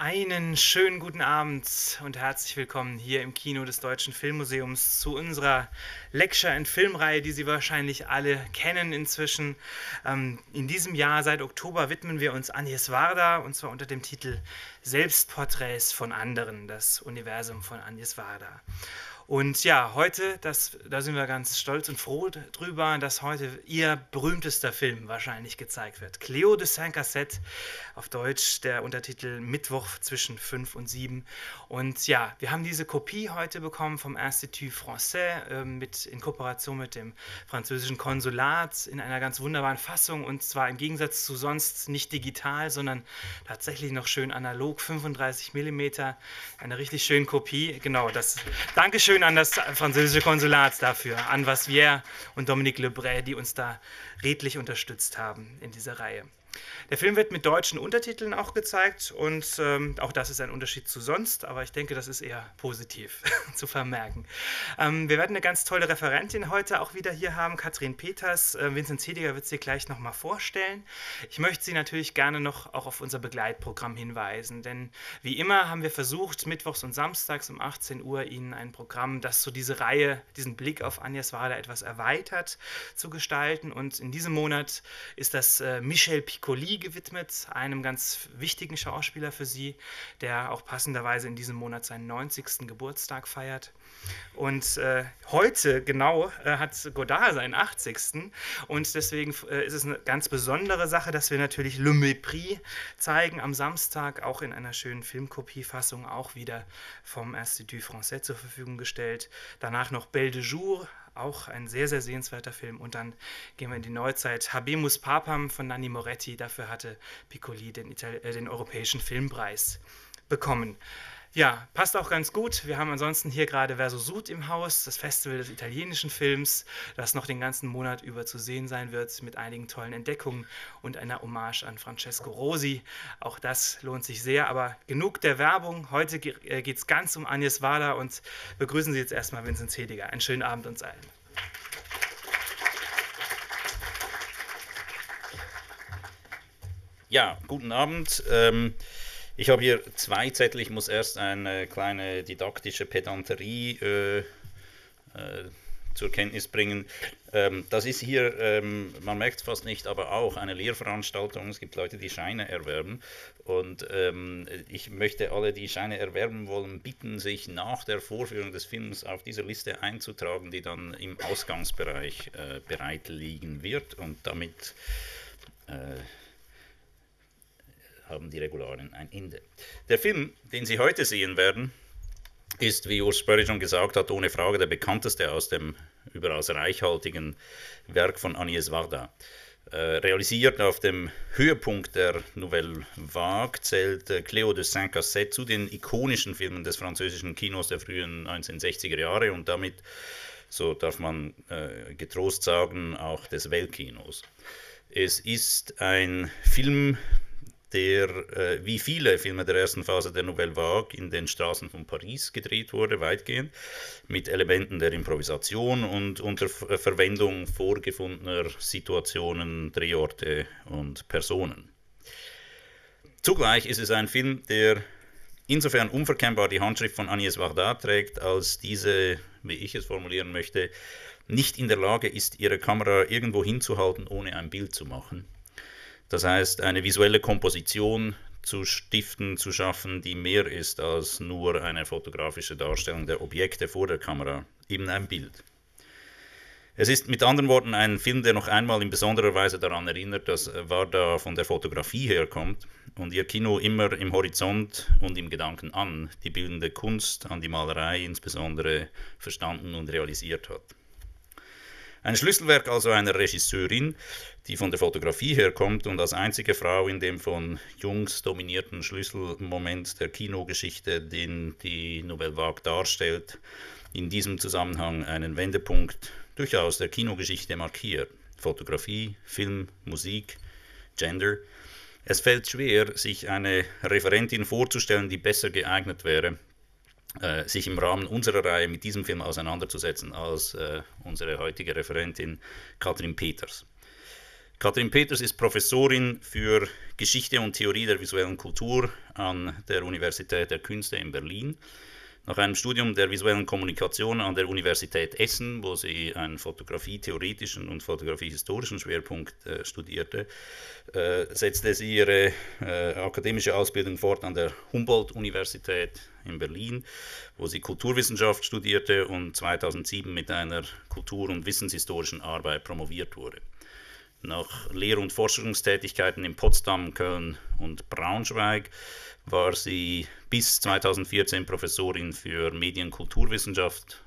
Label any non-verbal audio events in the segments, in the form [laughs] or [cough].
Einen schönen guten Abend und herzlich willkommen hier im Kino des Deutschen Filmmuseums zu unserer Lecture- and Filmreihe, die Sie wahrscheinlich alle kennen inzwischen. Ähm, in diesem Jahr, seit Oktober, widmen wir uns Agnes Varda und zwar unter dem Titel Selbstporträts von anderen, das Universum von Agnes Varda. Und ja, heute, das, da sind wir ganz stolz und froh drüber, dass heute ihr berühmtester Film wahrscheinlich gezeigt wird. Cleo de Saint-Cassette, auf Deutsch der Untertitel Mittwoch zwischen 5 und 7. Und ja, wir haben diese Kopie heute bekommen vom Institut Français äh, mit, in Kooperation mit dem französischen Konsulat in einer ganz wunderbaren Fassung und zwar im Gegensatz zu sonst nicht digital, sondern tatsächlich noch schön analog, 35 mm, eine richtig schöne Kopie. Genau, das. Dankeschön schön an das französische Konsulat dafür, an Vasvier und Dominique Lebray, die uns da redlich unterstützt haben in dieser Reihe. Der Film wird mit deutschen Untertiteln auch gezeigt und ähm, auch das ist ein Unterschied zu sonst, aber ich denke, das ist eher positiv [laughs] zu vermerken. Ähm, wir werden eine ganz tolle Referentin heute auch wieder hier haben, Katrin Peters. Äh, Vincent Zediger wird sie gleich nochmal vorstellen. Ich möchte Sie natürlich gerne noch auch auf unser Begleitprogramm hinweisen, denn wie immer haben wir versucht, mittwochs und samstags um 18 Uhr Ihnen ein Programm, das so diese Reihe, diesen Blick auf Agnes Wader etwas erweitert zu gestalten und in diesem Monat ist das äh, Michel Piccoli gewidmet, einem ganz wichtigen Schauspieler für sie, der auch passenderweise in diesem Monat seinen 90. Geburtstag feiert. Und äh, heute genau äh, hat Godard seinen 80. Und deswegen äh, ist es eine ganz besondere Sache, dass wir natürlich Le Mépris zeigen am Samstag, auch in einer schönen Filmkopiefassung, auch wieder vom Institut Français zur Verfügung gestellt. Danach noch Belle de Jour, auch ein sehr, sehr sehenswerter Film. Und dann gehen wir in die Neuzeit. Habemus Papam von Nanni Moretti. Dafür hatte Piccoli den, Itali äh, den Europäischen Filmpreis bekommen. Ja, passt auch ganz gut. Wir haben ansonsten hier gerade Verso Sud im Haus, das Festival des italienischen Films, das noch den ganzen Monat über zu sehen sein wird, mit einigen tollen Entdeckungen und einer Hommage an Francesco Rosi. Auch das lohnt sich sehr, aber genug der Werbung. Heute äh, geht es ganz um Agnes Wada und begrüßen Sie jetzt erstmal Vincent Hediger. Einen schönen Abend uns allen. Ja, guten Abend. Ähm ich habe hier zwei Zettel. Ich muss erst eine kleine didaktische Pedanterie äh, äh, zur Kenntnis bringen. Ähm, das ist hier, ähm, man merkt es fast nicht, aber auch eine Lehrveranstaltung. Es gibt Leute, die Scheine erwerben. Und ähm, ich möchte alle, die Scheine erwerben wollen, bitten, sich nach der Vorführung des Films auf dieser Liste einzutragen, die dann im Ausgangsbereich äh, bereit liegen wird. Und damit äh, haben die Regularien ein Ende. Der Film, den Sie heute sehen werden, ist, wie Urs Spörri schon gesagt hat, ohne Frage der bekannteste aus dem überaus reichhaltigen Werk von Agnès Varda. Äh, realisiert auf dem Höhepunkt der Nouvelle Vague zählt äh, Cléo de Saint-Cassette zu den ikonischen Filmen des französischen Kinos der frühen 1960er Jahre und damit, so darf man äh, getrost sagen, auch des Weltkinos. Es ist ein Film der äh, wie viele Filme der ersten Phase der Nouvelle Vague in den Straßen von Paris gedreht wurde, weitgehend, mit Elementen der Improvisation und unter äh, Verwendung vorgefundener Situationen, Drehorte und Personen. Zugleich ist es ein Film, der insofern unverkennbar die Handschrift von Agnès Varda trägt, als diese, wie ich es formulieren möchte, nicht in der Lage ist, ihre Kamera irgendwo hinzuhalten, ohne ein Bild zu machen das heißt, eine visuelle Komposition zu stiften, zu schaffen, die mehr ist als nur eine fotografische Darstellung der Objekte vor der Kamera, eben ein Bild. Es ist mit anderen Worten ein Film, der noch einmal in besonderer Weise daran erinnert, dass Varda von der Fotografie herkommt und ihr Kino immer im Horizont und im Gedanken an die bildende Kunst, an die Malerei insbesondere verstanden und realisiert hat. Ein Schlüsselwerk also einer Regisseurin, die von der Fotografie herkommt und als einzige Frau in dem von Jungs dominierten Schlüsselmoment der Kinogeschichte, den die Nouvelle Vague darstellt, in diesem Zusammenhang einen Wendepunkt durchaus der Kinogeschichte markiert. Fotografie, Film, Musik, Gender. Es fällt schwer, sich eine Referentin vorzustellen, die besser geeignet wäre, äh, sich im Rahmen unserer Reihe mit diesem Film auseinanderzusetzen als äh, unsere heutige Referentin Katrin Peters. Katrin Peters ist Professorin für Geschichte und Theorie der visuellen Kultur an der Universität der Künste in Berlin. Nach einem Studium der visuellen Kommunikation an der Universität Essen, wo sie einen fotografie-theoretischen und fotografie-historischen Schwerpunkt äh, studierte, äh, setzte sie ihre äh, akademische Ausbildung fort an der Humboldt-Universität in Berlin, wo sie Kulturwissenschaft studierte und 2007 mit einer kultur- und wissenshistorischen Arbeit promoviert wurde. Nach Lehr- und Forschungstätigkeiten in Potsdam, Köln und Braunschweig war sie bis 2014 Professorin für Medienkulturwissenschaft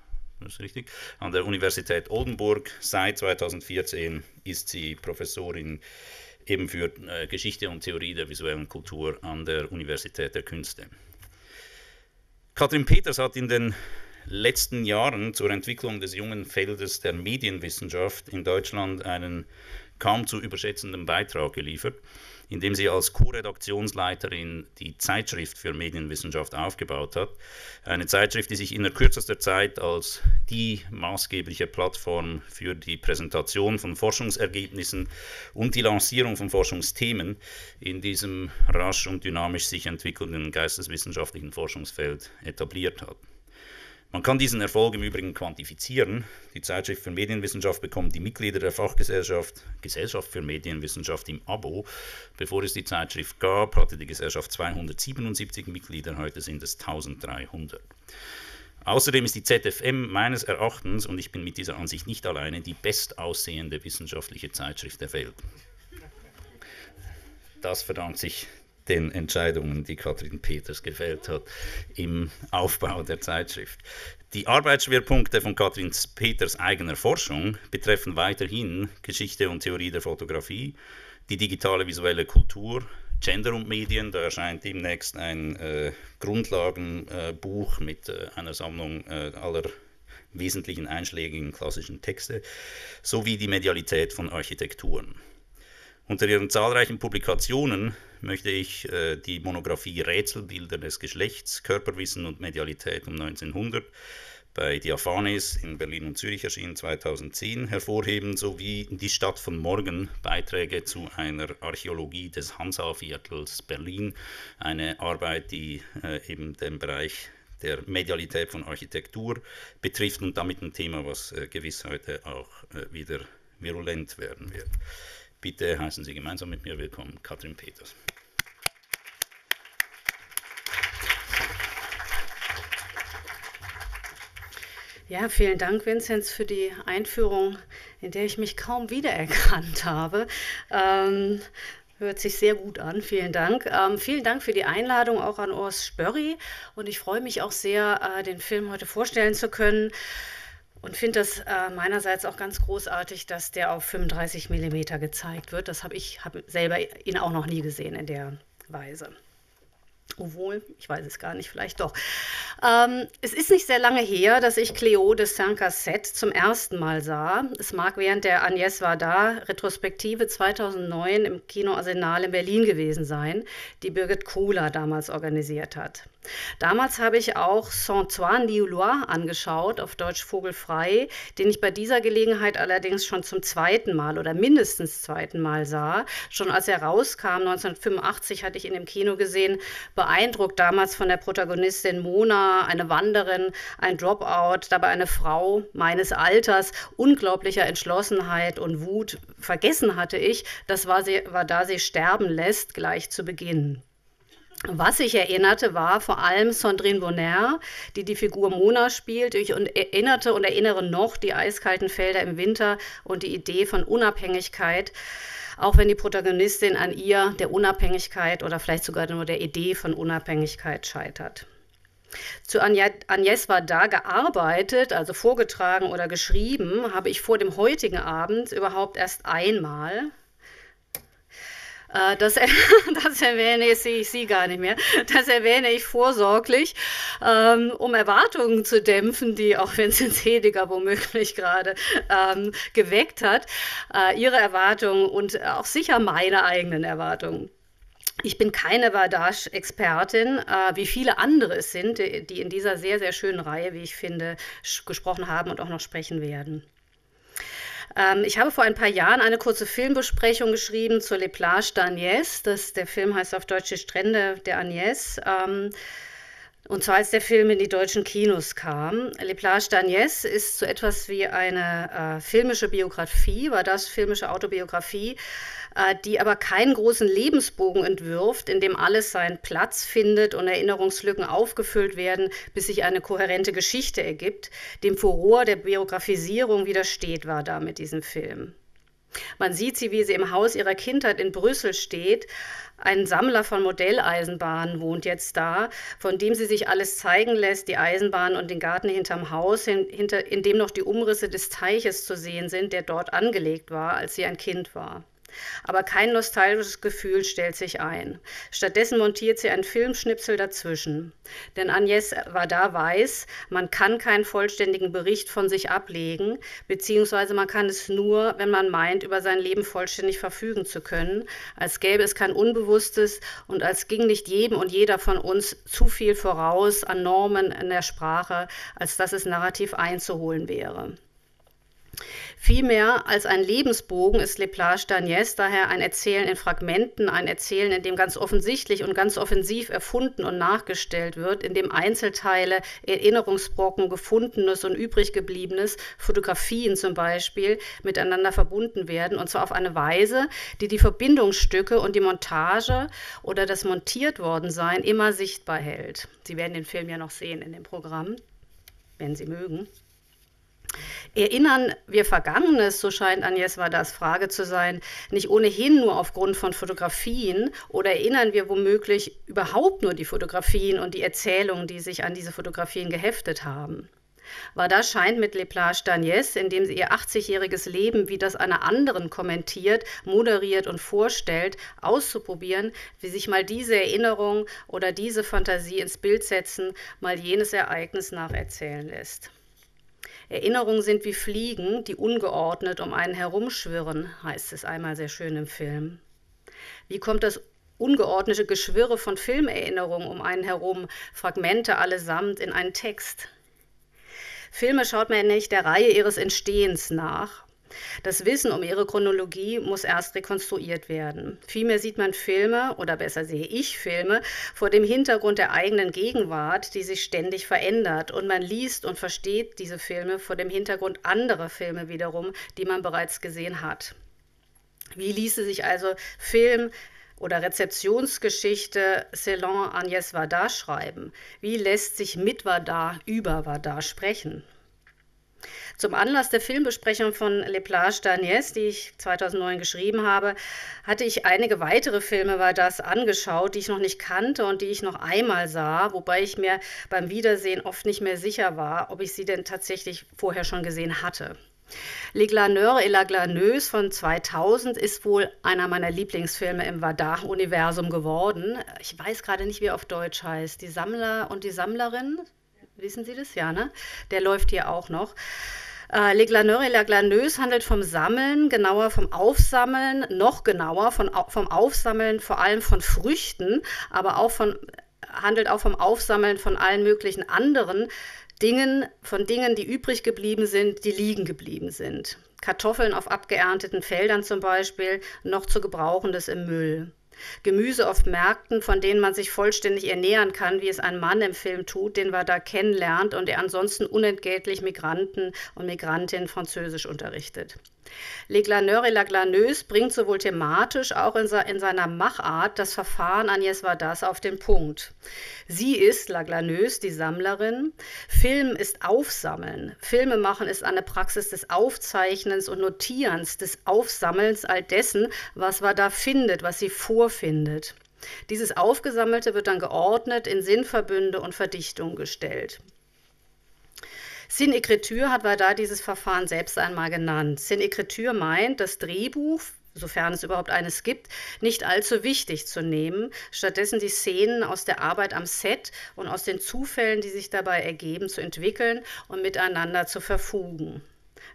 ist richtig, an der Universität Oldenburg. Seit 2014 ist sie Professorin eben für äh, Geschichte und Theorie der visuellen Kultur an der Universität der Künste. Katrin Peters hat in den letzten Jahren zur Entwicklung des jungen Feldes der Medienwissenschaft in Deutschland einen kaum zu überschätzenden Beitrag geliefert indem sie als Co-Redaktionsleiterin die Zeitschrift für Medienwissenschaft aufgebaut hat. Eine Zeitschrift, die sich in der kürzester Zeit als die maßgebliche Plattform für die Präsentation von Forschungsergebnissen und die Lancierung von Forschungsthemen in diesem rasch und dynamisch sich entwickelnden geisteswissenschaftlichen Forschungsfeld etabliert hat. Man kann diesen Erfolg im Übrigen quantifizieren. Die Zeitschrift für Medienwissenschaft bekommt die Mitglieder der Fachgesellschaft Gesellschaft für Medienwissenschaft im Abo. Bevor es die Zeitschrift gab, hatte die Gesellschaft 277 Mitglieder, heute sind es 1300. Außerdem ist die ZFM meines Erachtens, und ich bin mit dieser Ansicht nicht alleine, die bestaussehende wissenschaftliche Zeitschrift der Welt. Das verdankt sich den Entscheidungen, die Katrin Peters gefällt hat im Aufbau der Zeitschrift. Die Arbeitsschwerpunkte von Katrin Peters eigener Forschung betreffen weiterhin Geschichte und Theorie der Fotografie, die digitale visuelle Kultur, Gender und Medien, da erscheint demnächst ein äh, Grundlagenbuch äh, mit äh, einer Sammlung äh, aller wesentlichen einschlägigen klassischen Texte, sowie die Medialität von Architekturen. Unter ihren zahlreichen Publikationen möchte ich äh, die Monographie Rätselbilder des Geschlechts, Körperwissen und Medialität um 1900 bei Diaphanes in Berlin und Zürich erschienen 2010 hervorheben, sowie Die Stadt von morgen, Beiträge zu einer Archäologie des Hansa-Viertels Berlin, eine Arbeit, die äh, eben den Bereich der Medialität von Architektur betrifft und damit ein Thema, was äh, gewiss heute auch äh, wieder virulent werden wird. Bitte heißen Sie gemeinsam mit mir willkommen, Katrin Peters. Ja, vielen Dank, Vinzenz, für die Einführung, in der ich mich kaum wiedererkannt [laughs] habe. Ähm, hört sich sehr gut an. Vielen Dank. Ähm, vielen Dank für die Einladung auch an Urs Spörri. Und ich freue mich auch sehr, äh, den Film heute vorstellen zu können. Und finde das äh, meinerseits auch ganz großartig, dass der auf 35 mm gezeigt wird. Das habe ich hab selber ihn auch noch nie gesehen in der Weise. Obwohl, ich weiß es gar nicht, vielleicht doch. Ähm, es ist nicht sehr lange her, dass ich Cleo de Saint-Cassette zum ersten Mal sah. Es mag während der Agnès Varda Retrospektive 2009 im Kino Arsenal in Berlin gewesen sein, die Birgit Kohler damals organisiert hat. Damals habe ich auch Saint-Ouen Nioulois angeschaut, auf Deutsch Vogelfrei, den ich bei dieser Gelegenheit allerdings schon zum zweiten Mal oder mindestens zweiten Mal sah. Schon als er rauskam, 1985, hatte ich ihn im Kino gesehen, beeindruckt damals von der Protagonistin Mona, eine Wanderin, ein Dropout, dabei eine Frau meines Alters, unglaublicher Entschlossenheit und Wut. Vergessen hatte ich, das war, sie, war da sie sterben lässt, gleich zu Beginn. Was ich erinnerte, war vor allem Sandrine Bonner, die die Figur Mona spielt. Ich erinnerte und erinnere noch die eiskalten Felder im Winter und die Idee von Unabhängigkeit, auch wenn die Protagonistin an ihr, der Unabhängigkeit oder vielleicht sogar nur der Idee von Unabhängigkeit scheitert. Zu Agnes war da gearbeitet, also vorgetragen oder geschrieben, habe ich vor dem heutigen Abend überhaupt erst einmal, das, [laughs] das, erwähne ich, sehe ich Sie gar nicht mehr. Das erwähne ich vorsorglich, ähm, um Erwartungen zu dämpfen, die auch [laughs] Vincent Hediger womöglich gerade ähm, geweckt hat. Äh, ihre Erwartungen und auch sicher meine eigenen Erwartungen. Ich bin keine Badasch-Expertin, äh, wie viele andere es sind, die in dieser sehr, sehr schönen Reihe, wie ich finde, gesprochen haben und auch noch sprechen werden. Ähm, ich habe vor ein paar Jahren eine kurze Filmbesprechung geschrieben zur Les Plages d'Agnès. Der Film heißt auf Deutsch Die Strände der Agnès. Ähm, und zwar als der Film in die deutschen Kinos kam. Les Plages d'Agnès ist so etwas wie eine äh, filmische Biografie, war das filmische Autobiografie, die aber keinen großen Lebensbogen entwirft, in dem alles seinen Platz findet und Erinnerungslücken aufgefüllt werden, bis sich eine kohärente Geschichte ergibt. Dem Furor der Biografisierung widersteht war da mit diesem Film. Man sieht sie, wie sie im Haus ihrer Kindheit in Brüssel steht. Ein Sammler von Modelleisenbahnen wohnt jetzt da, von dem sie sich alles zeigen lässt, die Eisenbahn und den Garten hinterm Haus, hinter, in dem noch die Umrisse des Teiches zu sehen sind, der dort angelegt war, als sie ein Kind war. Aber kein nostalgisches Gefühl stellt sich ein. Stattdessen montiert sie einen Filmschnipsel dazwischen. Denn Agnes war da weiß, man kann keinen vollständigen Bericht von sich ablegen, beziehungsweise man kann es nur, wenn man meint, über sein Leben vollständig verfügen zu können, als gäbe es kein Unbewusstes und als ging nicht jedem und jeder von uns zu viel voraus an Normen in der Sprache, als dass es narrativ einzuholen wäre. Vielmehr als ein Lebensbogen ist Les Plages d'Agnès daher ein Erzählen in Fragmenten, ein Erzählen, in dem ganz offensichtlich und ganz offensiv erfunden und nachgestellt wird, in dem Einzelteile, Erinnerungsbrocken, Gefundenes und übriggebliebenes, Fotografien zum Beispiel, miteinander verbunden werden, und zwar auf eine Weise, die die Verbindungsstücke und die Montage oder das montiert worden sein immer sichtbar hält. Sie werden den Film ja noch sehen in dem Programm, wenn Sie mögen. Erinnern wir Vergangenes, so scheint Agnes Vadas Frage zu sein, nicht ohnehin nur aufgrund von Fotografien oder erinnern wir womöglich überhaupt nur die Fotografien und die Erzählungen, die sich an diese Fotografien geheftet haben? Vada scheint mit Les Plages d'Agnès, indem sie ihr 80-jähriges Leben wie das einer anderen kommentiert, moderiert und vorstellt, auszuprobieren, wie sich mal diese Erinnerung oder diese Fantasie ins Bild setzen, mal jenes Ereignis nacherzählen lässt. Erinnerungen sind wie Fliegen, die ungeordnet um einen herumschwirren, heißt es einmal sehr schön im Film. Wie kommt das ungeordnete Geschwirre von Filmerinnerungen um einen herum, Fragmente allesamt in einen Text? Filme schaut man nicht der Reihe ihres Entstehens nach, das Wissen um ihre Chronologie muss erst rekonstruiert werden. Vielmehr sieht man Filme, oder besser sehe ich Filme, vor dem Hintergrund der eigenen Gegenwart, die sich ständig verändert. Und man liest und versteht diese Filme vor dem Hintergrund anderer Filme wiederum, die man bereits gesehen hat. Wie ließe sich also Film, oder Rezeptionsgeschichte Selon Agnès Varda schreiben? Wie lässt sich mit Varda über Varda sprechen? Zum Anlass der Filmbesprechung von Les Plages d'Agnès, die ich 2009 geschrieben habe, hatte ich einige weitere Filme war das angeschaut, die ich noch nicht kannte und die ich noch einmal sah, wobei ich mir beim Wiedersehen oft nicht mehr sicher war, ob ich sie denn tatsächlich vorher schon gesehen hatte. Les Glaneurs et la Glaneuse von 2000 ist wohl einer meiner Lieblingsfilme im Vadar-Universum geworden. Ich weiß gerade nicht, wie er auf Deutsch heißt. Die Sammler und die Sammlerin, Wissen Sie das? Ja, ne? Der läuft hier auch noch. Äh, Les Glaneurs et la Glaneuse handelt vom Sammeln, genauer vom Aufsammeln, noch genauer von, vom Aufsammeln vor allem von Früchten, aber auch von, handelt auch vom Aufsammeln von allen möglichen anderen Dingen, von Dingen, die übrig geblieben sind, die liegen geblieben sind. Kartoffeln auf abgeernteten Feldern zum Beispiel, noch zu gebrauchendes im Müll. Gemüse auf Märkten, von denen man sich vollständig ernähren kann, wie es ein Mann im Film tut, den man da kennenlernt und der ansonsten unentgeltlich Migranten und Migrantinnen Französisch unterrichtet. Les Glaneurs et la Glaneuse bringt sowohl thematisch auch in, in seiner Machart das Verfahren Agnès Vardas auf den Punkt. Sie ist, La Glaneuse, die Sammlerin. Film ist Aufsammeln. Filme machen ist eine Praxis des Aufzeichnens und Notierens, des Aufsammelns all dessen, was Varda findet, was sie vorfindet. Dieses Aufgesammelte wird dann geordnet in Sinnverbünde und Verdichtungen gestellt. Sin-Écriture hat Vardar dieses Verfahren selbst einmal genannt. Sin-Écriture meint, das Drehbuch, sofern es überhaupt eines gibt, nicht allzu wichtig zu nehmen, stattdessen die Szenen aus der Arbeit am Set und aus den Zufällen, die sich dabei ergeben, zu entwickeln und miteinander zu verfugen.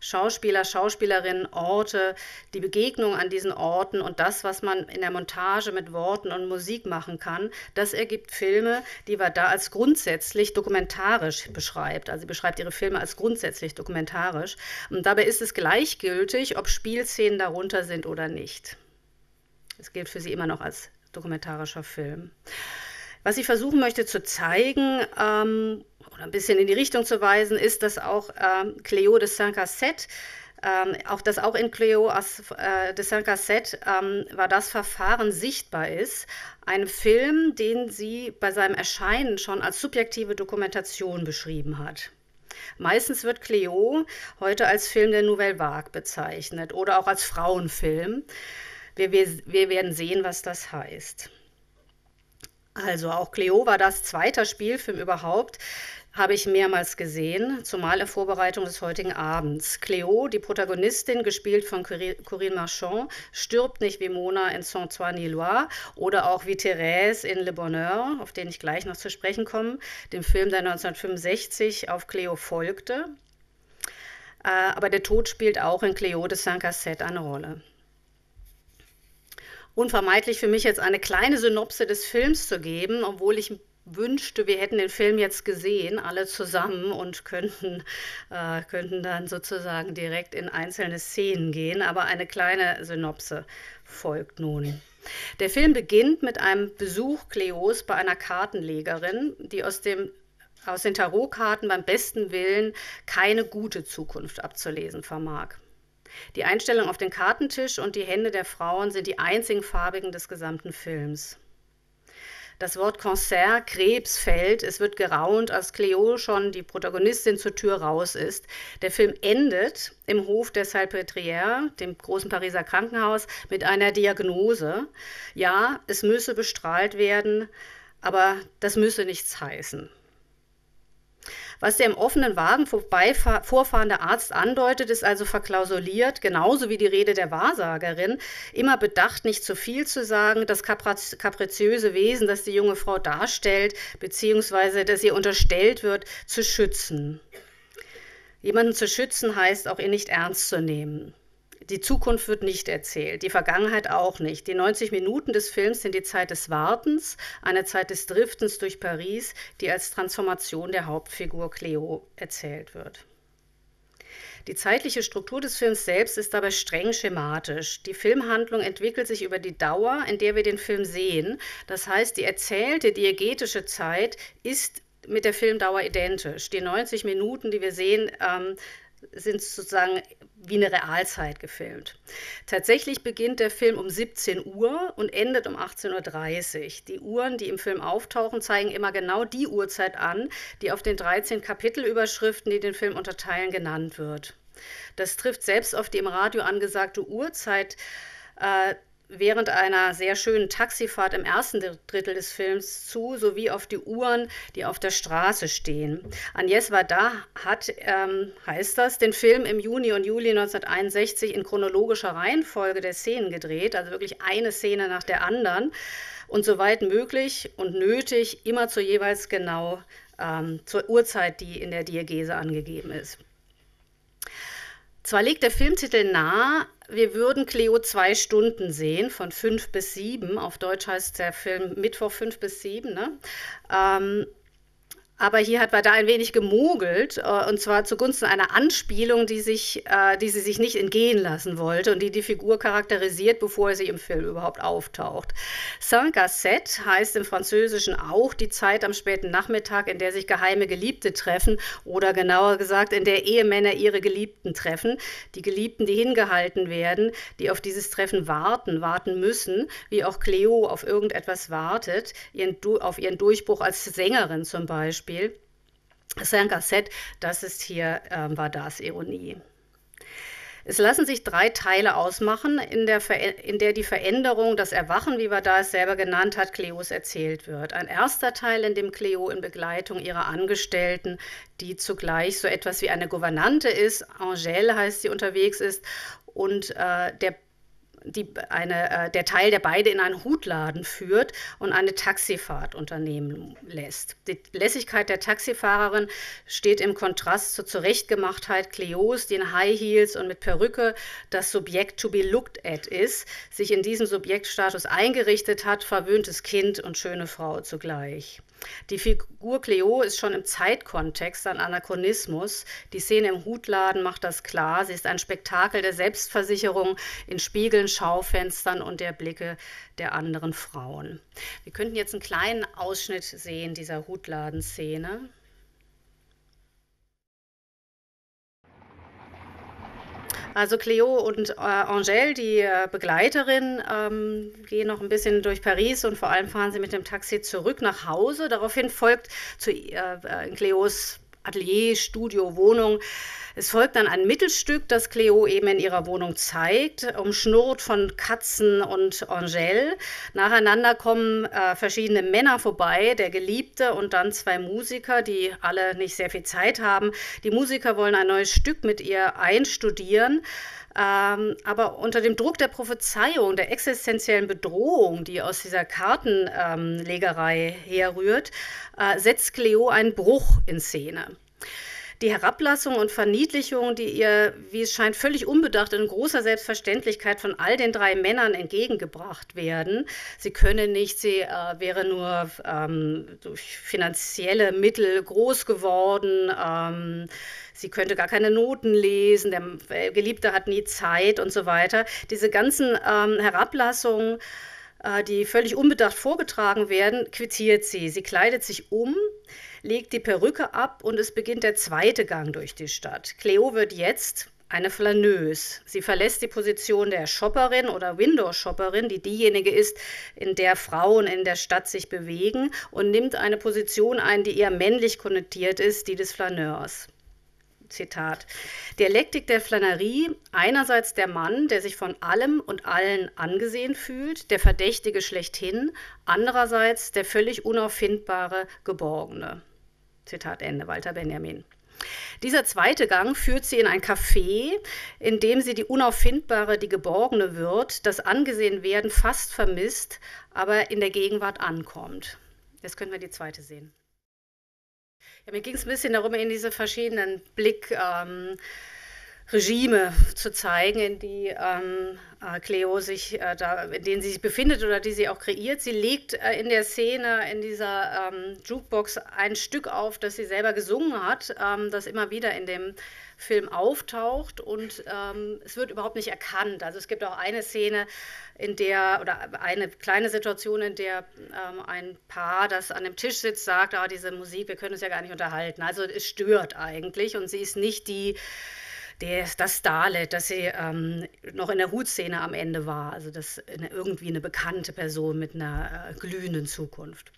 Schauspieler, Schauspielerinnen, Orte, die Begegnung an diesen Orten und das, was man in der Montage mit Worten und Musik machen kann, das ergibt Filme, die wir da als grundsätzlich dokumentarisch beschreibt. Also sie beschreibt ihre Filme als grundsätzlich dokumentarisch. Und dabei ist es gleichgültig, ob Spielszenen darunter sind oder nicht. Es gilt für sie immer noch als dokumentarischer Film. Was ich versuchen möchte zu zeigen, ähm, oder ein bisschen in die Richtung zu weisen, ist, dass auch ähm, Cléo de Saint-Cassette, ähm, auch dass auch in Cléo äh, de Saint-Cassette ähm, war das Verfahren sichtbar ist, ein Film, den sie bei seinem Erscheinen schon als subjektive Dokumentation beschrieben hat. Meistens wird Cleo heute als Film der Nouvelle Vague bezeichnet oder auch als Frauenfilm. Wir, wir, wir werden sehen, was das heißt. Also auch Cleo war das zweite Spielfilm überhaupt, habe ich mehrmals gesehen, zumal in Vorbereitung des heutigen Abends. Cleo, die Protagonistin, gespielt von Corinne Marchand, stirbt nicht wie Mona in Saint-Ouen-Nilois oder auch wie Thérèse in Le Bonheur, auf den ich gleich noch zu sprechen komme, dem Film, der 1965 auf Cleo folgte. Äh, aber der Tod spielt auch in Cleo de Saint-Cassette eine Rolle unvermeidlich für mich jetzt eine kleine Synopse des Films zu geben, obwohl ich wünschte, wir hätten den Film jetzt gesehen, alle zusammen und könnten, äh, könnten dann sozusagen direkt in einzelne Szenen gehen. Aber eine kleine Synopse folgt nun. Der Film beginnt mit einem Besuch Cleos bei einer Kartenlegerin, die aus, dem, aus den Tarotkarten beim besten Willen keine gute Zukunft abzulesen vermag. Die Einstellung auf den Kartentisch und die Hände der Frauen sind die einzigen farbigen des gesamten Films. Das Wort Concert, Krebs fällt. Es wird geraunt, als Cleo schon die Protagonistin zur Tür raus ist. Der Film endet im Hof der Salpêtrière, dem großen Pariser Krankenhaus, mit einer Diagnose. Ja, es müsse bestrahlt werden, aber das müsse nichts heißen. Was der im offenen Wagen vorfahrende Arzt andeutet, ist also verklausuliert, genauso wie die Rede der Wahrsagerin, immer bedacht, nicht zu viel zu sagen, das kapriziöse Wesen, das die junge Frau darstellt, beziehungsweise das ihr unterstellt wird, zu schützen. Jemanden zu schützen heißt auch, ihn nicht ernst zu nehmen. Die Zukunft wird nicht erzählt, die Vergangenheit auch nicht. Die 90 Minuten des Films sind die Zeit des Wartens, eine Zeit des Driftens durch Paris, die als Transformation der Hauptfigur Cleo erzählt wird. Die zeitliche Struktur des Films selbst ist dabei streng schematisch. Die Filmhandlung entwickelt sich über die Dauer, in der wir den Film sehen. Das heißt, die erzählte diegetische Zeit ist mit der Filmdauer identisch. Die 90 Minuten, die wir sehen, ähm, sind sozusagen wie eine Realzeit gefilmt. Tatsächlich beginnt der Film um 17 Uhr und endet um 18.30 Uhr. Die Uhren, die im Film auftauchen, zeigen immer genau die Uhrzeit an, die auf den 13 Kapitelüberschriften, die den Film unterteilen, genannt wird. Das trifft selbst auf die im Radio angesagte Uhrzeit äh, während einer sehr schönen Taxifahrt im ersten Drittel des Films zu, sowie auf die Uhren, die auf der Straße stehen. Agnes Varda hat, ähm, heißt das, den Film im Juni und Juli 1961 in chronologischer Reihenfolge der Szenen gedreht, also wirklich eine Szene nach der anderen und soweit möglich und nötig immer zur jeweils genau ähm, zur Uhrzeit, die in der Diagese angegeben ist. Zwar legt der Filmtitel nahe, wir würden Cleo zwei Stunden sehen, von fünf bis sieben. Auf Deutsch heißt der Film Mittwoch fünf bis sieben. Ne? Ähm, aber hier hat da ein wenig gemogelt, äh, und zwar zugunsten einer Anspielung, die, sich, äh, die sie sich nicht entgehen lassen wollte und die die Figur charakterisiert, bevor sie im Film überhaupt auftaucht. Saint-Gasset heißt im Französischen auch die Zeit am späten Nachmittag, in der sich geheime Geliebte treffen oder genauer gesagt, in der Ehemänner ihre Geliebten treffen. Die Geliebten, die hingehalten werden, die auf dieses Treffen warten, warten müssen, wie auch Cleo auf irgendetwas wartet, ihren, auf ihren Durchbruch als Sängerin zum Beispiel. Beispiel. Saint-Cassette, das ist hier, äh, war das Ironie. Es lassen sich drei Teile ausmachen, in der, in der, die Veränderung, das Erwachen, wie Vardar es selber genannt hat, Cleos erzählt wird. Ein erster Teil, in dem Cleo in Begleitung ihrer Angestellten, die zugleich so etwas wie eine Gouvernante ist, Angèle heißt sie unterwegs ist, und äh, der die, eine, äh, der Teil, der beide in einen Hutladen führt und eine Taxifahrt unternehmen lässt. Die Lässigkeit der Taxifahrerin steht im Kontrast zur Zurechtgemachtheit Cleos, die in High Heels und mit Perücke das Subjekt to be looked at ist, sich in diesem Subjektstatus eingerichtet hat, verwöhntes Kind und schöne Frau zugleich. Die Figur Cleo ist schon im Zeitkontext ein Anachronismus. Die Szene im Hutladen macht das klar. Sie ist ein Spektakel der Selbstversicherung in Spiegeln, Schaufenstern und der Blicke der anderen Frauen. Wir könnten jetzt einen kleinen Ausschnitt sehen dieser Hutladenszene. Also Cleo und äh, Angèle, die äh, Begleiterin, ähm, gehen noch ein bisschen durch Paris und vor allem fahren sie mit dem Taxi zurück nach Hause. Daraufhin folgt zu äh, äh Cleos Atelier, Studio, Wohnung es folgt dann ein Mittelstück, das Cleo eben in ihrer Wohnung zeigt, umschnurrt von Katzen und Angèle. Nacheinander kommen äh, verschiedene Männer vorbei, der Geliebte und dann zwei Musiker, die alle nicht sehr viel Zeit haben. Die Musiker wollen ein neues Stück mit ihr einstudieren. Ähm, aber unter dem Druck der Prophezeiung, der existenziellen Bedrohung, die aus dieser Kartenlegerei ähm, herrührt, äh, setzt Cleo einen Bruch in Szene. Die Herablassung und Verniedlichung, die ihr, wie es scheint, völlig unbedacht in großer Selbstverständlichkeit von all den drei Männern entgegengebracht werden. Sie könne nicht, sie äh, wäre nur ähm, durch finanzielle Mittel groß geworden. Ähm, sie könnte gar keine Noten lesen, der Geliebte hat nie Zeit und so weiter. Diese ganzen ähm, Herablassungen, äh, die völlig unbedacht vorgetragen werden, quittiert sie. Sie kleidet sich um legt die Perücke ab und es beginnt der zweite Gang durch die Stadt. Cleo wird jetzt eine Flaneuse. Sie verlässt die Position der Shopperin oder Window-Shopperin, die diejenige ist, in der Frauen in der Stadt sich bewegen, und nimmt eine Position ein, die eher männlich konnotiert ist, die des Flaneurs. Zitat. Dialektik der Flanerie, einerseits der Mann, der sich von allem und allen angesehen fühlt, der Verdächtige schlechthin, andererseits der völlig unauffindbare Geborgene. Zitat Ende, Walter Benjamin. Dieser zweite Gang führt sie in ein Café, in dem sie die Unauffindbare, die Geborgene wird, das Angesehenwerden fast vermisst, aber in der Gegenwart ankommt. Jetzt können wir die zweite sehen. Ja, mir ging es ein bisschen darum, in diese verschiedenen Blick. Ähm, Regime zu zeigen, in die ähm, äh, Cleo sich äh, da, in denen sie sich befindet oder die sie auch kreiert. Sie legt äh, in der Szene, in dieser ähm, Jukebox ein Stück auf, das sie selber gesungen hat, ähm, das immer wieder in dem Film auftaucht und ähm, es wird überhaupt nicht erkannt. Also es gibt auch eine Szene, in der, oder eine kleine Situation, in der ähm, ein Paar, das an dem Tisch sitzt, sagt, ah, diese Musik, wir können uns ja gar nicht unterhalten. Also es stört eigentlich und sie ist nicht die der, das Starlet, das sie ähm, noch in der Hutszene am Ende war. Also das eine, irgendwie eine bekannte Person mit einer äh, glühenden Zukunft.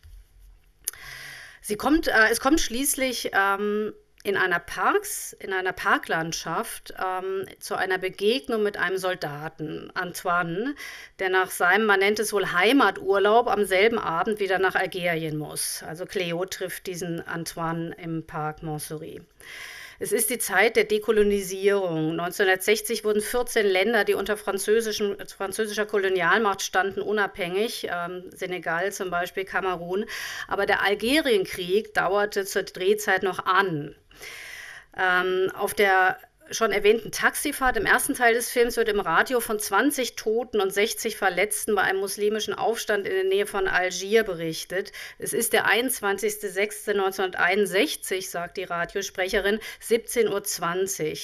Sie kommt, äh, es kommt schließlich ähm, in einer Parks, in einer Parklandschaft ähm, zu einer Begegnung mit einem Soldaten, Antoine, der nach seinem, man nennt es wohl Heimaturlaub, am selben Abend wieder nach Algerien muss. Also Cleo trifft diesen Antoine im Park Montsouris. Es ist die Zeit der Dekolonisierung. 1960 wurden 14 Länder, die unter französischer Kolonialmacht standen, unabhängig. Ähm, Senegal zum Beispiel, Kamerun. Aber der Algerienkrieg dauerte zur Drehzeit noch an. Ähm, auf der schon erwähnten Taxifahrt im ersten Teil des Films wird im Radio von 20 Toten und 60 Verletzten bei einem muslimischen Aufstand in der Nähe von Algier berichtet. Es ist der 21.06.1961, sagt die Radiosprecherin, 17.20 Uhr.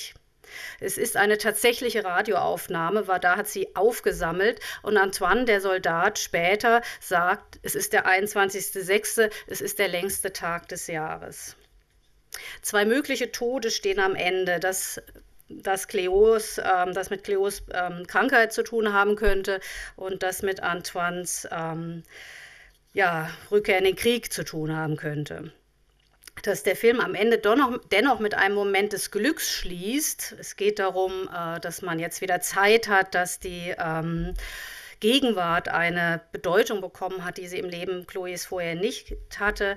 Es ist eine tatsächliche Radioaufnahme, war da hat sie aufgesammelt und Antoine, der Soldat, später sagt, es ist der 21.06., es ist der längste Tag des Jahres. Zwei mögliche Tode stehen am Ende. Das dass Cleos, ähm, das mit Cleos ähm, Krankheit zu tun haben könnte und das mit Antoines ähm, ja, Rückkehr in den Krieg zu tun haben könnte. Dass der Film am Ende dennoch, dennoch mit einem Moment des Glücks schließt. Es geht darum, äh, dass man jetzt wieder Zeit hat, dass die ähm, Gegenwart eine Bedeutung bekommen hat, die sie im Leben Chloes vorher nicht hatte.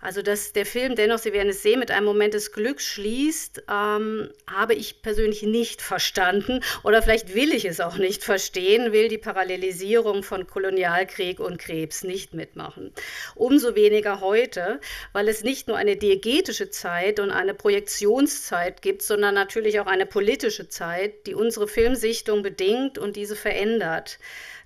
Also, dass der Film dennoch, Sie werden es sehen, mit einem Moment des Glücks schließt, ähm, habe ich persönlich nicht verstanden oder vielleicht will ich es auch nicht verstehen, will die Parallelisierung von Kolonialkrieg und Krebs nicht mitmachen. Umso weniger heute, weil es nicht nur eine diegetische Zeit und eine Projektionszeit gibt, sondern natürlich auch eine politische Zeit, die unsere Filmsichtung bedingt und diese verändert.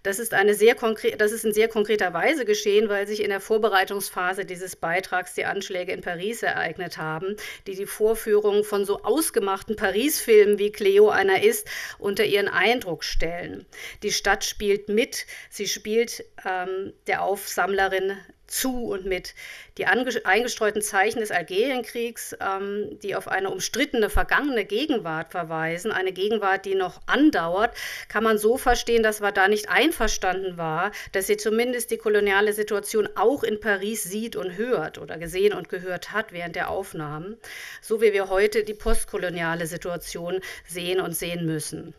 Das ist, eine sehr das ist in sehr konkreter Weise geschehen, weil sich in der Vorbereitungsphase dieses Beitrags die Anschläge in Paris ereignet haben, die die Vorführung von so ausgemachten Paris-Filmen wie Cleo einer ist, unter ihren Eindruck stellen. Die Stadt spielt mit, sie spielt ähm, der Aufsammlerin zu und mit. Die eingestreuten Zeichen des Algerienkriegs, ähm, die auf eine umstrittene vergangene Gegenwart verweisen, eine Gegenwart, die noch andauert, kann man so verstehen, dass man da nicht einverstanden war, dass sie zumindest die koloniale Situation auch in Paris sieht und hört oder gesehen und gehört hat während der Aufnahmen, so wie wir heute die postkoloniale Situation sehen und sehen müssen.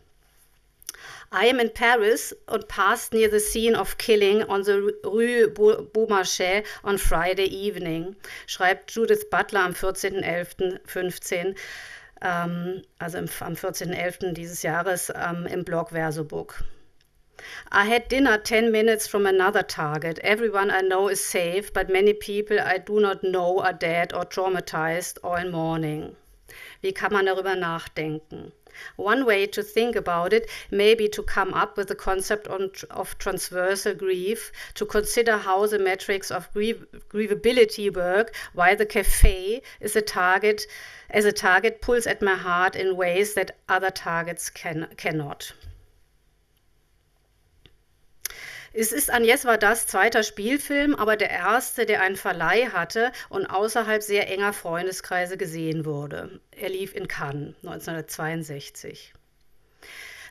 I am in Paris and passed near the scene of killing on the Rue Beaumarchais on Friday evening, schreibt Judith Butler am 14.11.15, ähm, also im, am 14.11. dieses Jahres ähm, im Blog Versobook. I had dinner 10 minutes from another target. Everyone I know is safe, but many people I do not know are dead or traumatized or in mourning. Wie kann man darüber nachdenken? One way to think about it may be to come up with the concept on, of transversal grief, to consider how the metrics of grief, grievability work, why the cafe is a target, as a target pulls at my heart in ways that other targets can, cannot. Es ist Agnes war das zweiter Spielfilm, aber der erste, der einen Verleih hatte und außerhalb sehr enger Freundeskreise gesehen wurde. Er lief in Cannes 1962.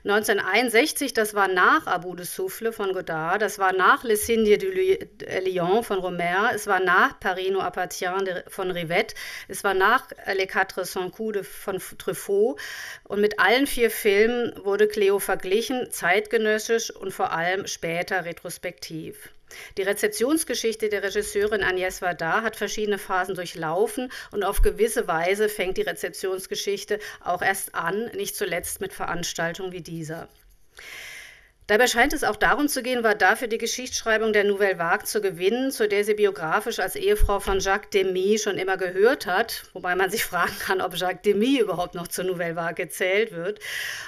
1961, das war nach Abu de Souffle von Godard, das war nach Les Signes du Lion von Romer, es war nach Parino Appartient von Rivette, es war nach Les Quatre Cent Coups von Truffaut und mit allen vier Filmen wurde Cleo verglichen, zeitgenössisch und vor allem später retrospektiv. Die Rezeptionsgeschichte der Regisseurin Agnès Varda hat verschiedene Phasen durchlaufen und auf gewisse Weise fängt die Rezeptionsgeschichte auch erst an, nicht zuletzt mit Veranstaltungen wie dieser. Dabei scheint es auch darum zu gehen, war dafür die Geschichtsschreibung der Nouvelle Vague zu gewinnen, zu der sie biografisch als Ehefrau von Jacques Demy schon immer gehört hat, wobei man sich [laughs] fragen kann, ob Jacques Demy überhaupt noch zur Nouvelle Vague gezählt wird.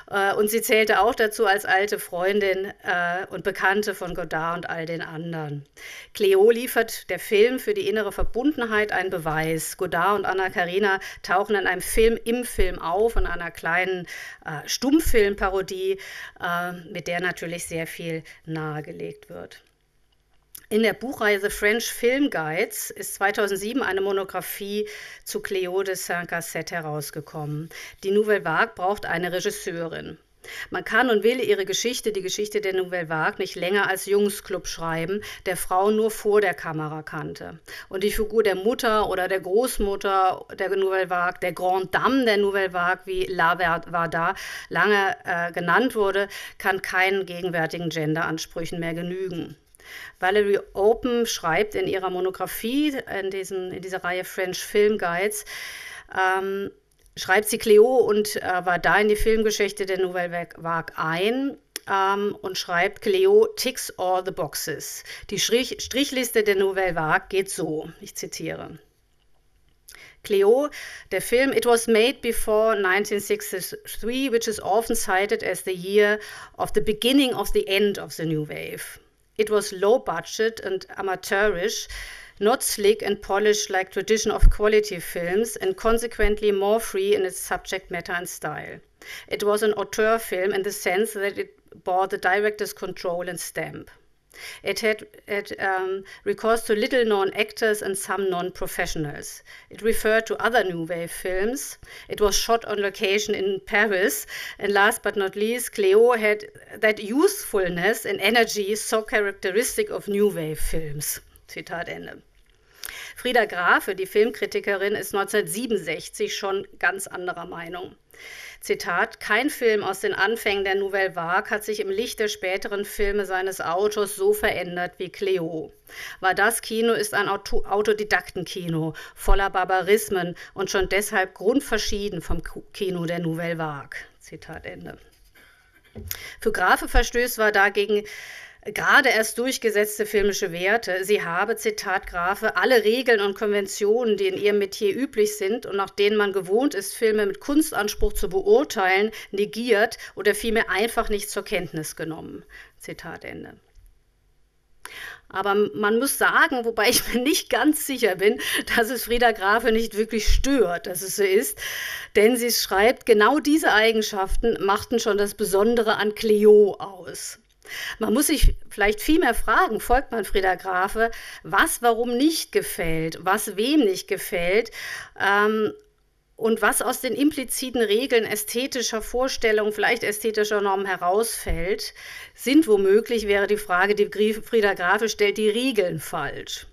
Äh, und sie zählte auch dazu als alte Freundin äh, und Bekannte von Godard und all den anderen. Cleo liefert der Film für die innere Verbundenheit einen Beweis. Godard und Anna Karina tauchen in einem Film im Film auf, in einer kleinen äh, Stummfilmparodie, mit der natürlich natürlich sehr viel nahegelegt wird. In der Buchreihe The French Film Guides ist 2007 eine Monographie zu Cléo de Saint-Cassette herausgekommen. Die Nouvelle Vague braucht eine Regisseurin. Man kann und will ihre Geschichte, die Geschichte der Nouvelle Vague, nicht länger als Jungsclub schreiben, der Frauen nur vor der Kamera kannte. Und die Figur der Mutter oder der Großmutter der Nouvelle Vague, der Grand Dame der Nouvelle Vague, wie La Varda lange äh, genannt wurde, kann keinen gegenwärtigen Genderansprüchen mehr genügen. Valerie Open schreibt in ihrer Monographie in, diesen, in dieser Reihe French Film Guides, ähm, schreibt sie Cleo und äh, war da in die Filmgeschichte der Nouvelle Vague ein ähm, und schreibt Cleo ticks all the boxes. Die Strich Strichliste der Nouvelle Vague geht so, ich zitiere. Cleo, der Film It was made before 1963, which is often cited as the year of the beginning of the end of the new wave. It was low budget and amateurish, not slick and polished like tradition of quality films, and consequently more free in its subject matter and style. It was an auteur film in the sense that it bore the director's control and stamp. It had, had um, recourse to little known actors and some non professionals. It referred to other New Wave films. It was shot on location in Paris. And last but not least, Cleo had that youthfulness and energy so characteristic of New Wave films. Zitat Ende. Frieda Grafe, die Filmkritikerin, ist 1967 schon ganz anderer Meinung. Zitat, kein Film aus den Anfängen der Nouvelle Vague hat sich im Licht der späteren Filme seines Autors so verändert wie Cleo. War das Kino ist ein Auto Autodidaktenkino, voller Barbarismen und schon deshalb grundverschieden vom Kino der Nouvelle Vague. Zitat Ende. Für Grafe verstößt war dagegen gerade erst durchgesetzte filmische Werte. Sie habe, Zitat Grafe, alle Regeln und Konventionen, die in ihrem Metier üblich sind und nach denen man gewohnt ist, Filme mit Kunstanspruch zu beurteilen, negiert oder vielmehr einfach nicht zur Kenntnis genommen. Zitat Ende. Aber man muss sagen, wobei ich mir nicht ganz sicher bin, dass es Frieda Grafe nicht wirklich stört, dass es so ist. Denn sie schreibt, genau diese Eigenschaften machten schon das Besondere an Cleo aus. Man muss sich vielleicht viel mehr fragen, folgt man Frieda Grafe, was warum nicht gefällt, was wem nicht gefällt. Ähm, und was aus den impliziten Regeln ästhetischer Vorstellungen, vielleicht ästhetischer Normen herausfällt, sind womöglich, wäre die Frage, die Frieda Grafe stellt, die Regeln falsch.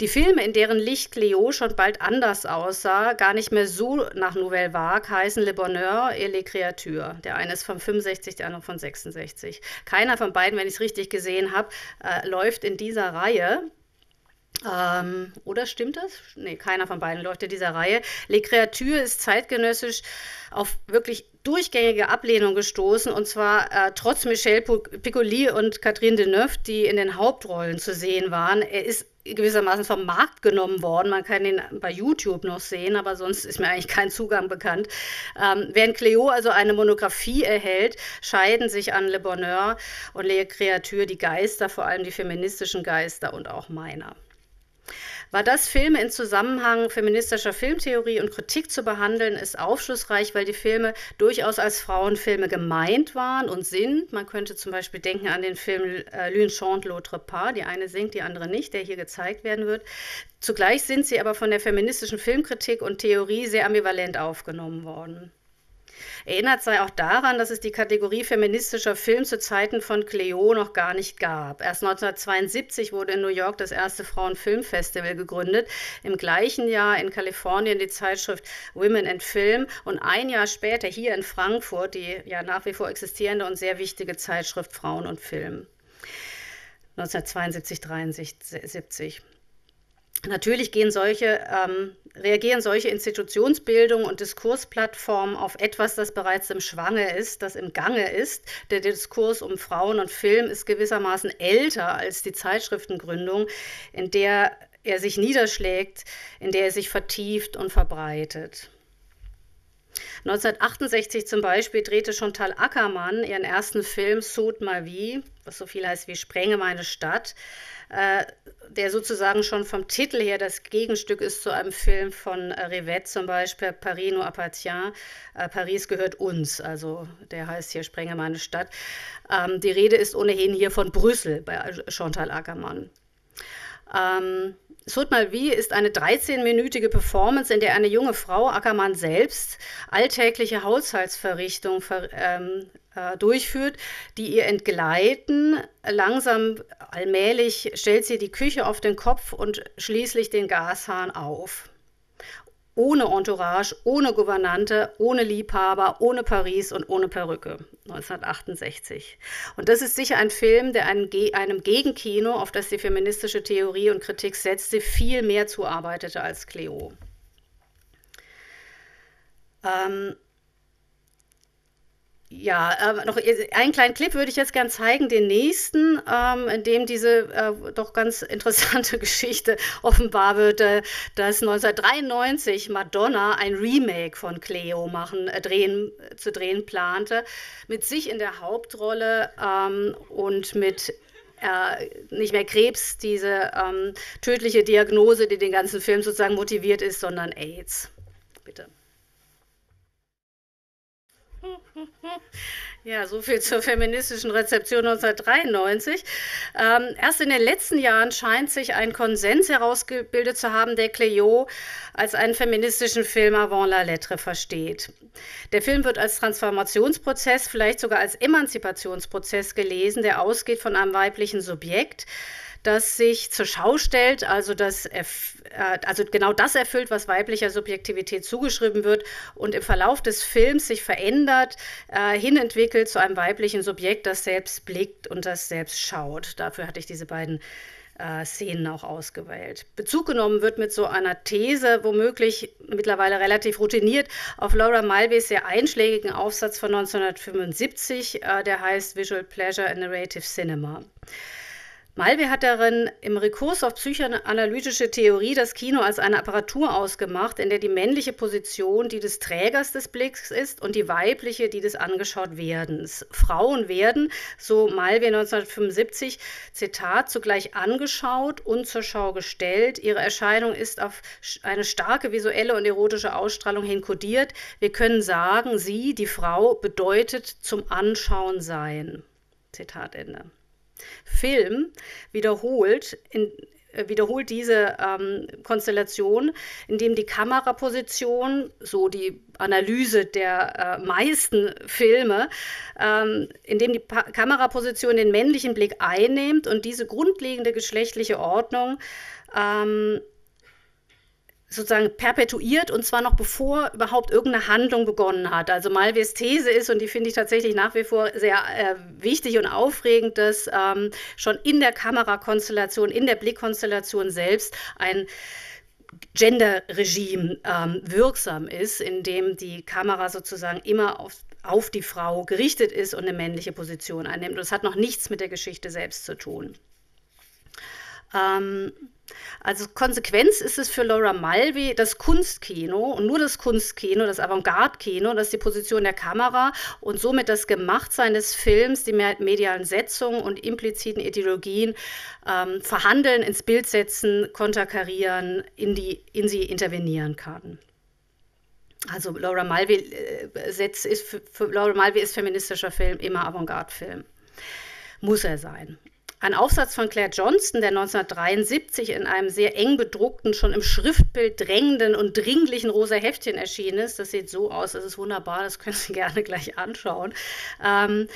Die Filme, in deren Licht Cleo schon bald anders aussah, gar nicht mehr so nach Nouvelle Vague, heißen Le Bonheur et les Créatures. Der eine ist von 65, der andere von 66. Keiner von beiden, wenn ich es richtig gesehen habe, äh, läuft in dieser Reihe. Ähm, oder stimmt das? Nee, keiner von beiden läuft in dieser Reihe. Les Créatures ist zeitgenössisch auf wirklich durchgängige Ablehnung gestoßen und zwar äh, trotz Michel Piccoli und Catherine Deneuve, die in den Hauptrollen zu sehen waren. Er ist gewissermaßen vom Markt genommen worden. Man kann ihn bei YouTube noch sehen, aber sonst ist mir eigentlich kein Zugang bekannt. Ähm, während Cleo also eine Monographie erhält, scheiden sich an Le Bonheur und Les Créatures die Geister, vor allem die feministischen Geister und auch meiner. War das Filme in Zusammenhang feministischer Filmtheorie und Kritik zu behandeln, ist aufschlussreich, weil die Filme durchaus als Frauenfilme gemeint waren und sind. Man könnte zum Beispiel denken an den Film äh, L'une chante, l'autre pas, die eine singt, die andere nicht, der hier gezeigt werden wird. Zugleich sind sie aber von der feministischen Filmkritik und Theorie sehr ambivalent aufgenommen worden. Erinnert sei auch daran, dass es die Kategorie feministischer Film zu Zeiten von Cleo noch gar nicht gab. Erst 1972 wurde in New York das erste Frauenfilmfestival gegründet. Im gleichen Jahr in Kalifornien die Zeitschrift Women and Film und ein Jahr später hier in Frankfurt die ja nach wie vor existierende und sehr wichtige Zeitschrift Frauen und Film. 1972, 73. Natürlich gehen solche, ähm, reagieren solche Institutionsbildungen und Diskursplattformen auf etwas, das bereits im Schwange ist, das im Gange ist. Der Diskurs um Frauen und Film ist gewissermaßen älter als die Zeitschriftengründung, in der er sich niederschlägt, in der er sich vertieft und verbreitet. 1968 zum Beispiel drehte Chantal Ackermann ihren ersten Film Saut ma vie, was so viel heißt wie Sprenge meine Stadt, äh, der sozusagen schon vom Titel her das Gegenstück ist zu einem Film von äh, Rivette zum Beispiel, Paris nous appartient, äh, Paris gehört uns, also der heißt hier Sprenge meine Stadt. Ähm, die Rede ist ohnehin hier von Brüssel bei Chantal Ackermann. Ähm, Sud Malvi ist eine 13-minütige Performance, in der eine junge Frau, Ackermann selbst, alltägliche Haushaltsverrichtungen ver, ähm, äh, durchführt, die ihr entgleiten. Langsam, allmählich stellt sie die Küche auf den Kopf und schließlich den Gashahn auf ohne Entourage, ohne Gouvernante, ohne Liebhaber, ohne Paris und ohne Perücke. 1968. Und das ist sicher ein Film, der einem, einem Gegenkino, auf das die feministische Theorie und Kritik setzte, viel mehr zuarbeitete als Cleo. Ähm, ja, äh, noch einen kleinen Clip würde ich jetzt gern zeigen, den nächsten, ähm, in dem diese äh, doch ganz [laughs] interessante Geschichte offenbar wird, äh, dass 1993 Madonna ein Remake von Cleo machen, äh, drehen, zu drehen plante, mit sich in der Hauptrolle ähm, und mit äh, nicht mehr Krebs, diese ähm, tödliche Diagnose, die den ganzen Film sozusagen motiviert ist, sondern AIDS. Bitte. Ja, so viel zur feministischen Rezeption 1993. Ähm, erst in den letzten Jahren scheint sich ein Konsens herausgebildet zu haben, der Cleo als einen feministischen Film avant la lettre versteht. Der Film wird als Transformationsprozess, vielleicht sogar als Emanzipationsprozess gelesen, der ausgeht von einem weiblichen Subjekt, das sich zur Schau stellt, also, das, äh, also genau das erfüllt, was weiblicher Subjektivität zugeschrieben wird und im Verlauf des Films sich verändert, äh, hinentwickelt zu einem weiblichen Subjekt, das selbst blickt und das selbst schaut. Dafür hatte ich diese beiden äh, Szenen auch ausgewählt. Bezug genommen wird mit so einer These, womöglich mittlerweile relativ routiniert, auf Laura Mulvey's sehr einschlägigen Aufsatz von 1975, äh, der heißt Visual Pleasure in Narrative Cinema. Malve hat darin im Rekurs auf psychoanalytische Theorie das Kino als eine Apparatur ausgemacht, in der die männliche Position die des Trägers des Blicks ist und die weibliche die des angeschaut Werdens. Frauen werden, so Malve 1975, Zitat, zugleich angeschaut und zur Schau gestellt. Ihre Erscheinung ist auf eine starke visuelle und erotische Ausstrahlung hin kodiert. Wir können sagen, sie, die Frau, bedeutet zum Anschauen sein. Zitat Ende. Film wiederholt in, äh, wiederholt diese ähm, Konstellation, indem die Kameraposition, so die Analyse der äh, meisten Filme, ähm, indem die pa Kameraposition den männlichen Blick einnimmt und diese grundlegende geschlechtliche Ordnung ähm, sozusagen perpetuiert und zwar noch bevor überhaupt irgendeine Handlung begonnen hat. Also Malves These ist, und die finde ich tatsächlich nach wie vor sehr äh, wichtig und aufregend, dass ähm, schon in der Kamerakonstellation, in der Blickkonstellation selbst ein Gender-Regime ähm, wirksam ist, in dem die Kamera sozusagen immer auf, auf die Frau gerichtet ist und eine männliche Position einnimmt. Und das hat noch nichts mit der Geschichte selbst zu tun. Ähm, also Konsequenz ist es für Laura Mulvey das Kunstkino und nur das Kunstkino, das Avantgarde-Kino, das ist die Position der Kamera und somit das Gemachtsein des Films, die medialen Setzungen und impliziten Ideologien ähm, verhandeln, ins Bild setzen, konterkarieren, in, die, in sie intervenieren kann. Also Laura Mulvey, äh, setzt, ist, für, für Laura Mulvey ist feministischer Film immer Avantgarde-Film. Muss er sein. Ein Aufsatz von Claire Johnston, der 1973 in einem sehr eng bedruckten, schon im Schriftbild drängenden und dringlichen rosa Heftchen erschienen ist. Das sieht so aus, das ist wunderbar, das können Sie [laughs] gerne gleich anschauen. Ähm,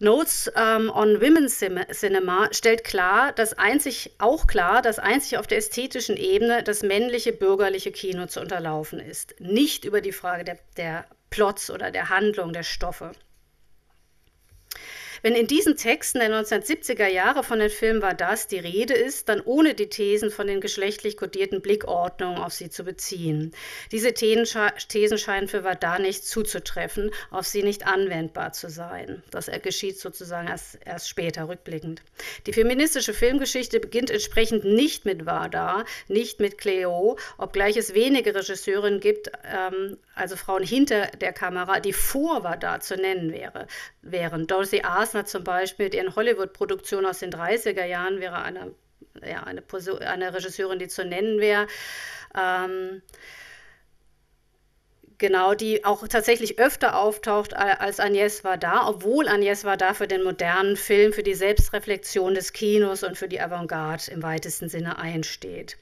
Notes um, on Women's Cinema stellt klar, dass einzig, auch klar, dass einzig auf der ästhetischen Ebene das männliche bürgerliche Kino zu unterlaufen ist. Nicht über die Frage der, der Plots oder der Handlung, der Stoffe. Wenn in diesen Texten der 1970er Jahre von den Filmen war das die Rede ist, dann ohne die Thesen von den geschlechtlich kodierten Blickordnungen auf sie zu beziehen. Diese Thesen scheinen für Vardar nicht zuzutreffen, auf sie nicht anwendbar zu sein. Das geschieht sozusagen erst, erst später, rückblickend. Die feministische Filmgeschichte beginnt entsprechend nicht mit Vardar, nicht mit Cleo, obgleich es wenige Regisseurinnen gibt, ähm, also Frauen hinter der Kamera, die vor Vardar zu nennen wäre, wären. Dorothy Ars Glasner zum Beispiel, deren Hollywood-Produktion aus den 30er Jahren wäre eine, ja, eine, eine Regisseurin, die zu nennen wäre. Ähm, Genau, die auch tatsächlich öfter auftaucht als Agnès Varda, obwohl Agnès Varda für den modernen Film, für die Selbstreflexion des Kinos und für die Avantgarde im weitesten Sinne einsteht.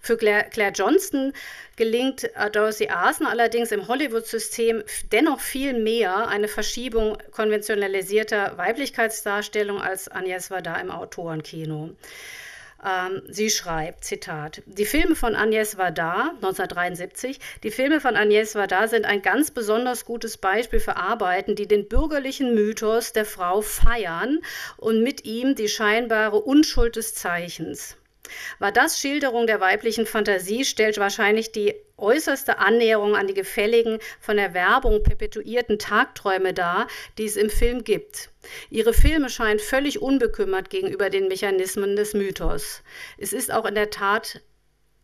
Für Claire, Claire Johnston gelingt äh, Dorothy Arson allerdings im Hollywood-System dennoch viel mehr eine Verschiebung konventionalisierter Weiblichkeitsdarstellung als Agnès Varda im Autorenkino. Ähm, sie schreibt, Zitat, die Filme von Agnès Varda, 1973, die Filme von Agnès Varda sind ein ganz besonders gutes Beispiel für Arbeiten, die den bürgerlichen Mythos der Frau feiern und mit ihm die scheinbare Unschuld des Zeichens. War das Schilderung der weiblichen Fantasie, stellt wahrscheinlich die äußerste Annäherung an die gefälligen, von der Werbung perpetuierten Tagträume dar, die es im Film gibt. Ihre Filme scheinen völlig unbekümmert gegenüber den Mechanismen des Mythos. Es ist auch in der Tat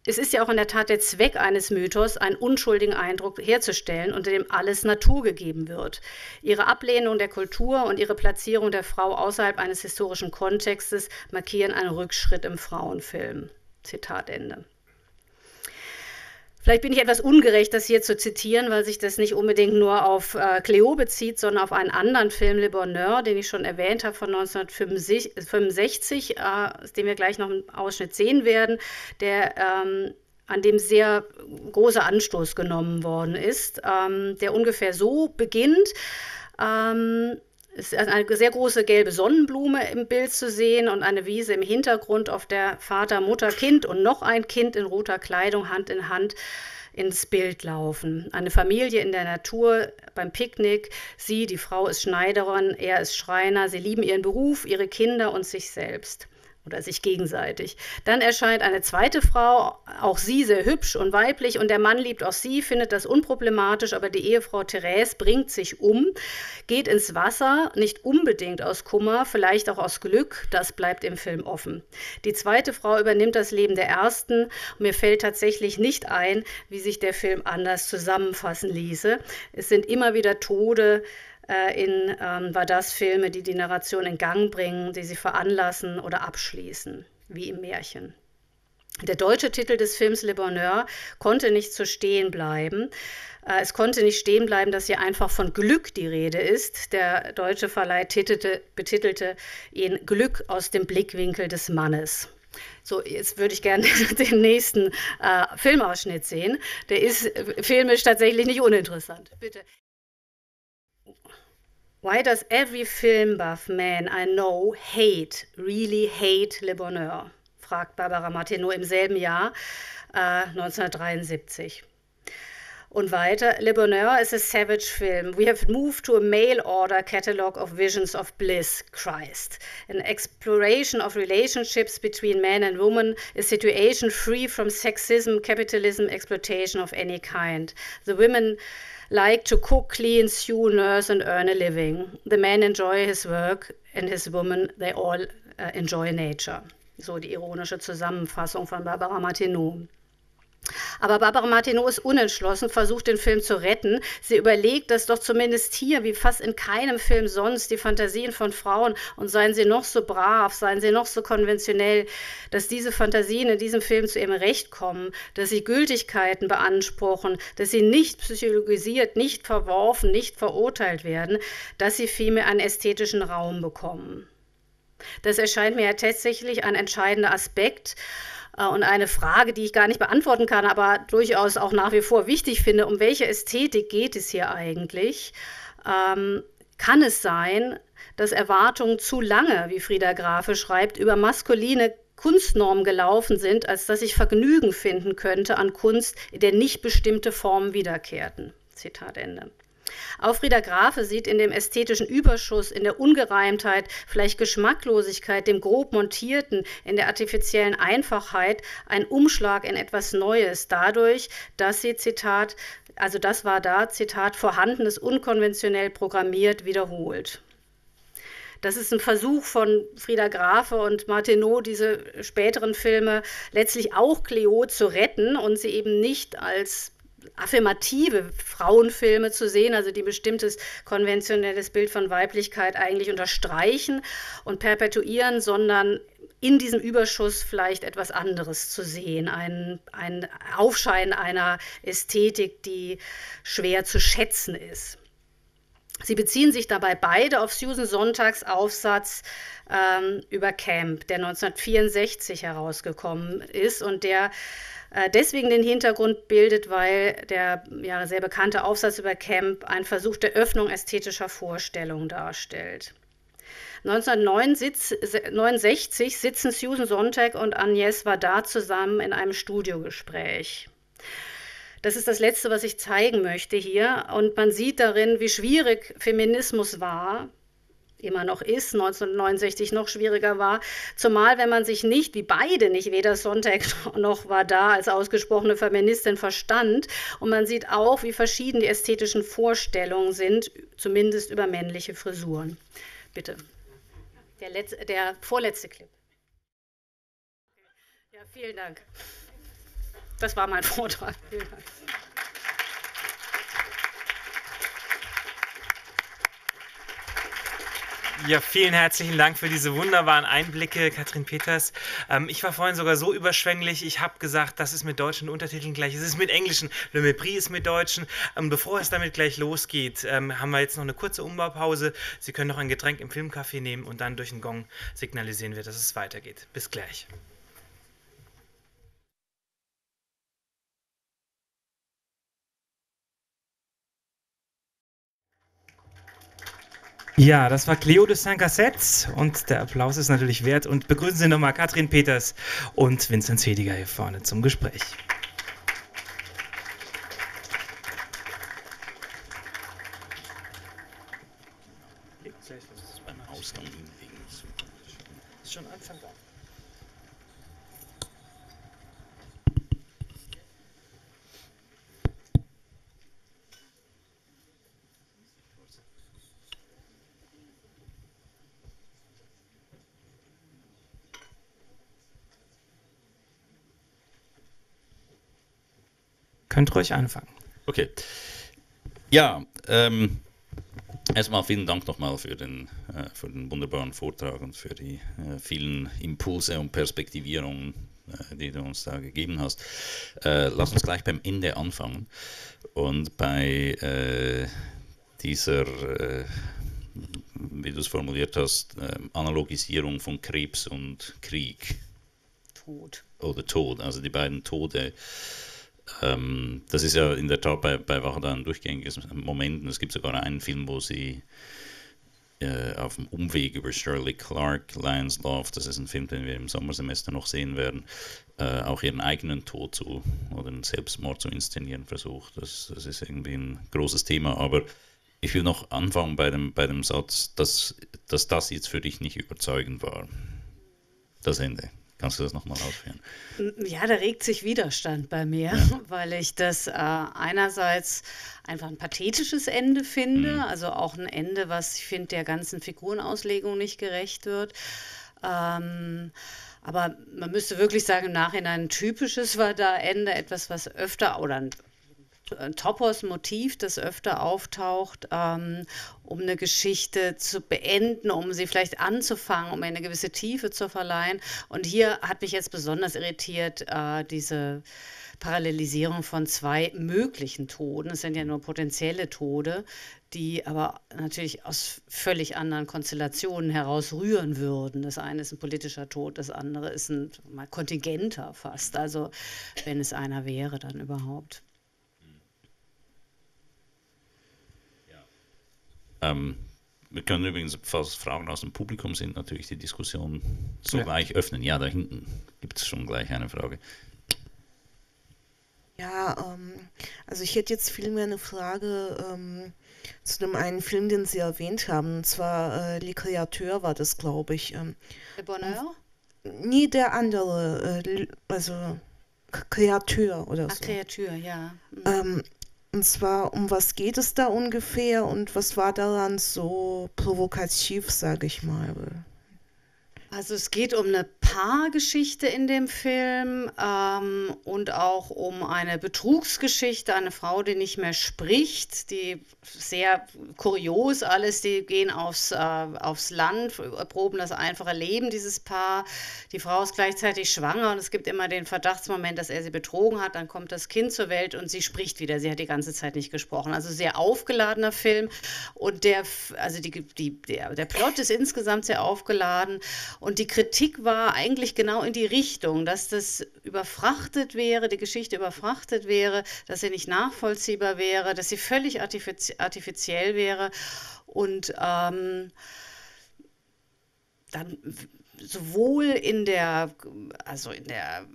es ist ja auch in der Tat der Zweck eines Mythos, einen unschuldigen Eindruck herzustellen, unter dem alles Natur gegeben wird. Ihre Ablehnung der Kultur und ihre Platzierung der Frau außerhalb eines historischen Kontextes markieren einen Rückschritt im Frauenfilm. Zitat Ende. Vielleicht bin ich etwas ungerecht, das hier zu zitieren, weil sich das nicht unbedingt nur auf äh, Cleo bezieht, sondern auf einen anderen Film, Le Bonheur, den ich schon erwähnt habe, von 1965, äh, den wir gleich noch im Ausschnitt sehen werden, der ähm, an dem sehr großer Anstoß genommen worden ist, ähm, der ungefähr so beginnt. Ähm, ist eine sehr große gelbe Sonnenblume im Bild zu sehen und eine Wiese im Hintergrund, auf der Vater, Mutter, Kind und noch ein Kind in roter Kleidung Hand in Hand ins Bild laufen. Eine Familie in der Natur beim Picknick. Sie, die Frau, ist Schneiderin, er ist Schreiner. Sie lieben ihren Beruf, ihre Kinder und sich selbst oder sich gegenseitig. Dann erscheint eine zweite Frau, auch sie sehr hübsch und weiblich und der Mann liebt auch sie, findet das unproblematisch, aber die Ehefrau Therese bringt sich um, geht ins Wasser, nicht unbedingt aus Kummer, vielleicht auch aus Glück, das bleibt im Film offen. Die zweite Frau übernimmt das Leben der ersten mir fällt tatsächlich nicht ein, wie sich der Film anders zusammenfassen ließe. Es sind immer wieder Tode, äh, in ähm, Vadas-Filme, die die Narration in Gang bringen, die sie veranlassen oder abschließen, wie im Märchen. Der deutsche Titel des Films Le Bonheur konnte nicht so stehen bleiben. Äh, es konnte nicht stehen bleiben, dass hier einfach von Glück die Rede ist. Der deutsche Verleih titelte, betitelte ihn Glück aus dem Blickwinkel des Mannes. So, jetzt würde ich gerne [laughs] den nächsten äh, Filmausschnitt sehen. Der ist äh, filmisch tatsächlich nicht uninteressant. Bitte. Why does every film buff man I know hate, really hate Le Bonheur? fragt Barbara Martineau im selben Jahr, äh, 1973. Und weiter, Le Bonheur is a savage film. We have moved to a mail order catalog of visions of bliss, Christ. An exploration of relationships between man and woman, a situation free from sexism, capitalism, exploitation of any kind. The women like to cook, clean, sew, nurse, and earn a living. The man enjoy his work and his woman, they all uh, enjoy nature. So die ironische Zusammenfassung von Barbara Martineau. Aber Barbara Martineau ist unentschlossen, versucht den Film zu retten. Sie überlegt, dass doch zumindest hier, wie fast in keinem Film sonst, die Fantasien von Frauen, und seien sie noch so brav, seien sie noch so konventionell, dass diese Fantasien in diesem Film zu ihrem Recht kommen, dass sie Gültigkeiten beanspruchen, dass sie nicht psychologisiert, nicht verworfen, nicht verurteilt werden, dass sie vielmehr einen ästhetischen Raum bekommen. Das erscheint mir ja tatsächlich ein entscheidender Aspekt. Äh, und eine Frage, die ich gar nicht beantworten kann, aber durchaus auch nach wie vor wichtig finde, um welche Ästhetik geht es hier eigentlich? Ähm, kann es sein, dass Erwartungen zu lange, wie Frieda Grafe schreibt, über maskuline Kunstnormen gelaufen sind, als dass ich Vergnügen finden könnte an Kunst, in der nicht bestimmte Formen wiederkehrten. Zitat Ende. Auch Frieda Grafe sieht in dem ästhetischen Überschuss, in der Ungereimtheit, vielleicht Geschmacklosigkeit, dem grob montierten, in der artifiziellen Einfachheit einen Umschlag in etwas Neues, dadurch, dass sie, Zitat, also das war da, Zitat, vorhandenes unkonventionell programmiert wiederholt. Das ist ein Versuch von Frieda Grafe und Martineau, diese späteren Filme letztlich auch Cleo zu retten und sie eben nicht als affirmative Frauenfilme zu sehen, also die bestimmtes konventionelles Bild von Weiblichkeit eigentlich unterstreichen und perpetuieren, sondern in diesem Überschuss vielleicht etwas anderes zu sehen, ein, ein Aufschein einer Ästhetik, die schwer zu schätzen ist. Sie beziehen sich dabei beide auf Susan Sonntags Aufsatz ähm, über Camp, der 1964 herausgekommen ist und der deswegen den Hintergrund bildet, weil der ja, sehr bekannte Aufsatz über Camp ein Versuch der Öffnung ästhetischer Vorstellungen darstellt. 1969 sitzen Susan Sontag und Agnes Vardar zusammen in einem Studiogespräch. Das ist das Letzte, was ich zeigen möchte hier. Und man sieht darin, wie schwierig Feminismus war, immer noch ist, 1969 noch schwieriger war. Zumal, wenn man sich nicht, wie beide nicht, weder Sonntag [laughs] noch war da als ausgesprochene Feministin verstand. Und man sieht auch, wie verschieden die ästhetischen Vorstellungen sind, zumindest über männliche Frisuren. Bitte. Der, letzte, der vorletzte Clip. Ja, vielen Dank. Das war mein Vortrag. Vielen Dank. Ja, vielen herzlichen Dank für diese wunderbaren Einblicke, Katrin Peters. Ähm, ich war vorhin sogar so überschwänglich, ich habe gesagt, das ist mit deutschen Untertiteln gleich, es ist mit englischen, Le Mépris ist mit deutschen. Ähm, bevor es damit gleich losgeht, ähm, haben wir jetzt noch eine kurze Umbaupause. Sie können noch ein Getränk im Filmcafé nehmen und dann durch den Gong signalisieren wir, dass es weitergeht. Bis gleich. Ja, das war Cleo de Saint-Cassette und der Applaus ist natürlich wert. Und begrüßen Sie nochmal Katrin Peters und Vincent Zediger hier vorne zum Gespräch. Ausgang Ist schon Anfang da. Könnt ruhig anfangen. Okay. Ja, ähm, erstmal vielen Dank nochmal für den, äh, für den wunderbaren Vortrag und für die äh, vielen Impulse und Perspektivierungen, äh, die du uns da gegeben hast. Äh, lass uns gleich beim Ende anfangen und bei äh, dieser, äh, wie du es formuliert hast, Analogisierung von Krebs und Krieg. Tod. Oder Tod, also die beiden Tode ähm, das ist ja in der Tat bei, bei ein durchgängiges Moment. Es gibt sogar einen Film, wo sie äh, auf dem Umweg über Shirley Clark, Lions Love, das ist ein Film, den wir im Sommersemester noch sehen werden, äh, auch ihren eigenen Tod zu oder einen Selbstmord zu inszenieren versucht. Das, das ist irgendwie ein großes Thema. Aber ich will noch anfangen bei dem, bei dem Satz, dass, dass das jetzt für dich nicht überzeugend war. Das Ende. Kannst du das nochmal ausführen? Ja, da regt sich Widerstand bei mir, ja. [laughs] weil ich das äh, einerseits einfach ein pathetisches Ende finde, mhm. also auch ein Ende, was ich finde, der ganzen Figurenauslegung nicht gerecht wird. Ähm, aber man müsste wirklich sagen, im Nachhinein ein typisches war da Ende, etwas, was öfter oder ein ein Topos-Motiv, das öfter auftaucht, ähm, um eine Geschichte zu beenden, um sie vielleicht anzufangen, um eine gewisse Tiefe zu verleihen. Und hier hat mich jetzt besonders irritiert äh, diese Parallelisierung von zwei möglichen Toden. Es sind ja nur potenzielle Tode, die aber natürlich aus völlig anderen Konstellationen heraus rühren würden. Das eine ist ein politischer Tod, das andere ist ein mal kontingenter fast. Also wenn es einer wäre, dann überhaupt. Ähm, wir können übrigens, falls Fragen aus dem Publikum sind, natürlich die Diskussion sogleich ja. öffnen. Ja, da hinten gibt es schon gleich eine Frage. Ja, ähm, also ich hätte jetzt vielmehr eine Frage ähm, zu dem einen Film, den Sie erwähnt haben. Und zwar äh, Le Créateur war das, glaube ich. Ähm, Le Bonheur? Nie der andere, äh, also Kreateur oder Ach, so. Kreatur, ja. Mhm. Und zwar, um was geht es da ungefähr und was war daran so provokativ, sage ich mal? Also es geht um eine Paargeschichte in dem Film ähm, und auch um eine Betrugsgeschichte, eine Frau, die nicht mehr spricht, die sehr kurios alles, die gehen aufs, äh, aufs Land, erproben das einfache Leben dieses Paar. Die Frau ist gleichzeitig schwanger und es gibt immer den Verdachtsmoment, dass er sie betrogen hat, dann kommt das Kind zur Welt und sie spricht wieder. Sie hat die ganze Zeit nicht gesprochen. Also sehr aufgeladener Film und der, also die, die, der, der Plot ist insgesamt sehr aufgeladen und die Kritik war eigentlich genau in die Richtung, dass das überfrachtet wäre, die Geschichte überfrachtet wäre, dass sie nicht nachvollziehbar wäre, dass sie völlig artifiziell wäre. Und ähm, dann sowohl in der, also in der,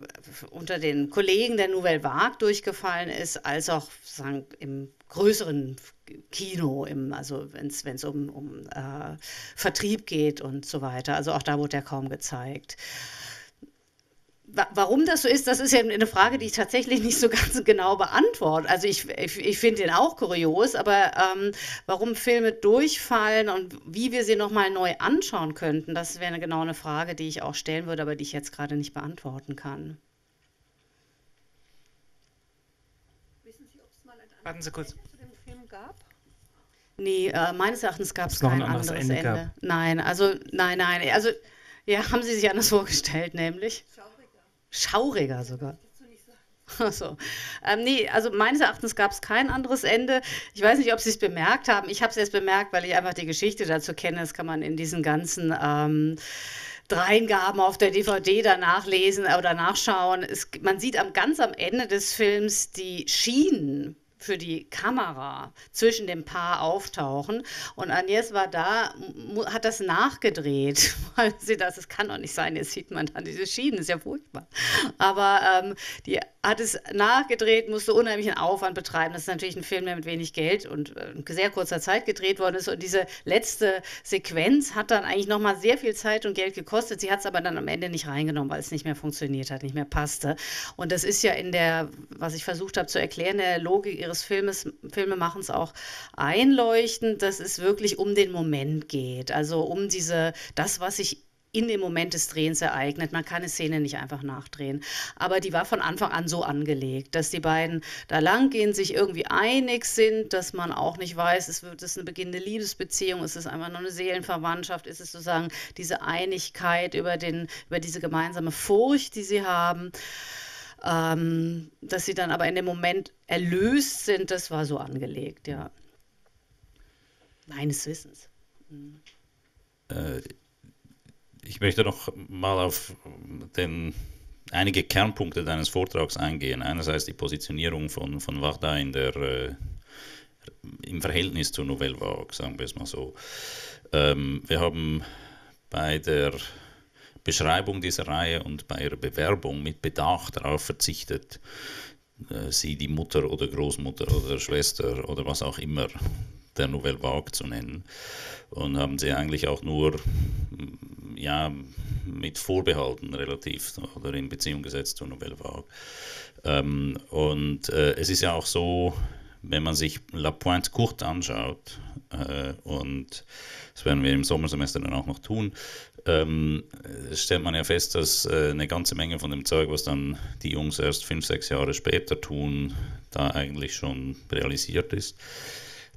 unter den Kollegen der Nouvelle Vague durchgefallen ist, als auch sagen, im größeren Kino, im, also wenn es um, um äh, Vertrieb geht und so weiter. Also auch da wurde er kaum gezeigt. Warum das so ist, das ist ja eine Frage, die ich tatsächlich nicht so [laughs] ganz genau beantworte. Also ich, ich, ich finde den auch kurios, aber ähm, warum Filme durchfallen und wie wir sie nochmal neu anschauen könnten, das wäre genau eine Frage, die ich auch stellen würde, aber die ich jetzt gerade nicht beantworten kann. Warten Sie kurz. Film gab? Nee, äh, meines Erachtens gab es kein anderes, anderes Ende. Ende. Nein, also, nein, nein. Also, ja, haben Sie sich anders [laughs] vorgestellt, nämlich? Schauriger. Schauriger sogar. [laughs] Achso. Ähm, nee, also meines Erachtens gab es kein anderes Ende. Ich weiß nicht, ob Sie es bemerkt haben. Ich habe es jetzt bemerkt, weil ich einfach die Geschichte dazu kenne. Das kann man in diesen ganzen ähm, Dreingaben auf der DVD danach lesen oder nachschauen. Es, man sieht am, ganz am Ende des Films die Schienen für die Kamera zwischen dem Paar auftauchen. Und Agnes war da, hat das nachgedreht, [laughs] weil sie das, es kann doch nicht sein, jetzt sieht man dann diese Schienen, ist ja furchtbar. Aber ähm, die hat es nachgedreht, musste unheimlichen Aufwand betreiben. Das ist natürlich ein Film, der mit wenig Geld und äh, sehr kurzer Zeit gedreht worden ist. Und diese letzte Sequenz hat dann eigentlich nochmal sehr viel Zeit und Geld gekostet. Sie hat es aber dann am Ende nicht reingenommen, weil es nicht mehr funktioniert hat, nicht mehr passte. Und das ist ja in der, was ich versucht habe zu erklären, der Logik ihres Filmes, Filmemachens auch einleuchtend, dass es wirklich um den Moment geht. Also um diese, das, was sich in dem Moment des Drehens ereignet. Man kann eine Szene nicht einfach nachdrehen. Aber die war von Anfang an so angelegt, dass die beiden da langgehen, sich irgendwie einig sind, dass man auch nicht weiß, ist es eine beginnende Liebesbeziehung, ist es einfach nur eine Seelenverwandtschaft, ist es sozusagen diese Einigkeit über, den, über diese gemeinsame Furcht, die sie haben. Ähm, dass sie dann aber in dem Moment erlöst sind, das war so angelegt, ja. Meines Wissens. Äh, ich möchte noch mal auf den, einige Kernpunkte deines Vortrags eingehen. Einerseits die Positionierung von, von Wachda in der, äh, im Verhältnis zur Nouvelle Vague, sagen wir es mal so. Ähm, wir haben bei der Beschreibung dieser Reihe und bei ihrer Bewerbung mit Bedacht darauf verzichtet, äh, sie die Mutter oder Großmutter oder Schwester oder was auch immer der Nouvelle Vague zu nennen. Und haben sie eigentlich auch nur ja, mit Vorbehalten relativ oder in Beziehung gesetzt zur Nouvelle Vague. Ähm, und äh, es ist ja auch so, wenn man sich La Pointe Courte anschaut, äh, und das werden wir im Sommersemester dann auch noch tun, ähm, stellt man ja fest, dass äh, eine ganze Menge von dem Zeug, was dann die Jungs erst fünf, sechs Jahre später tun, da eigentlich schon realisiert ist.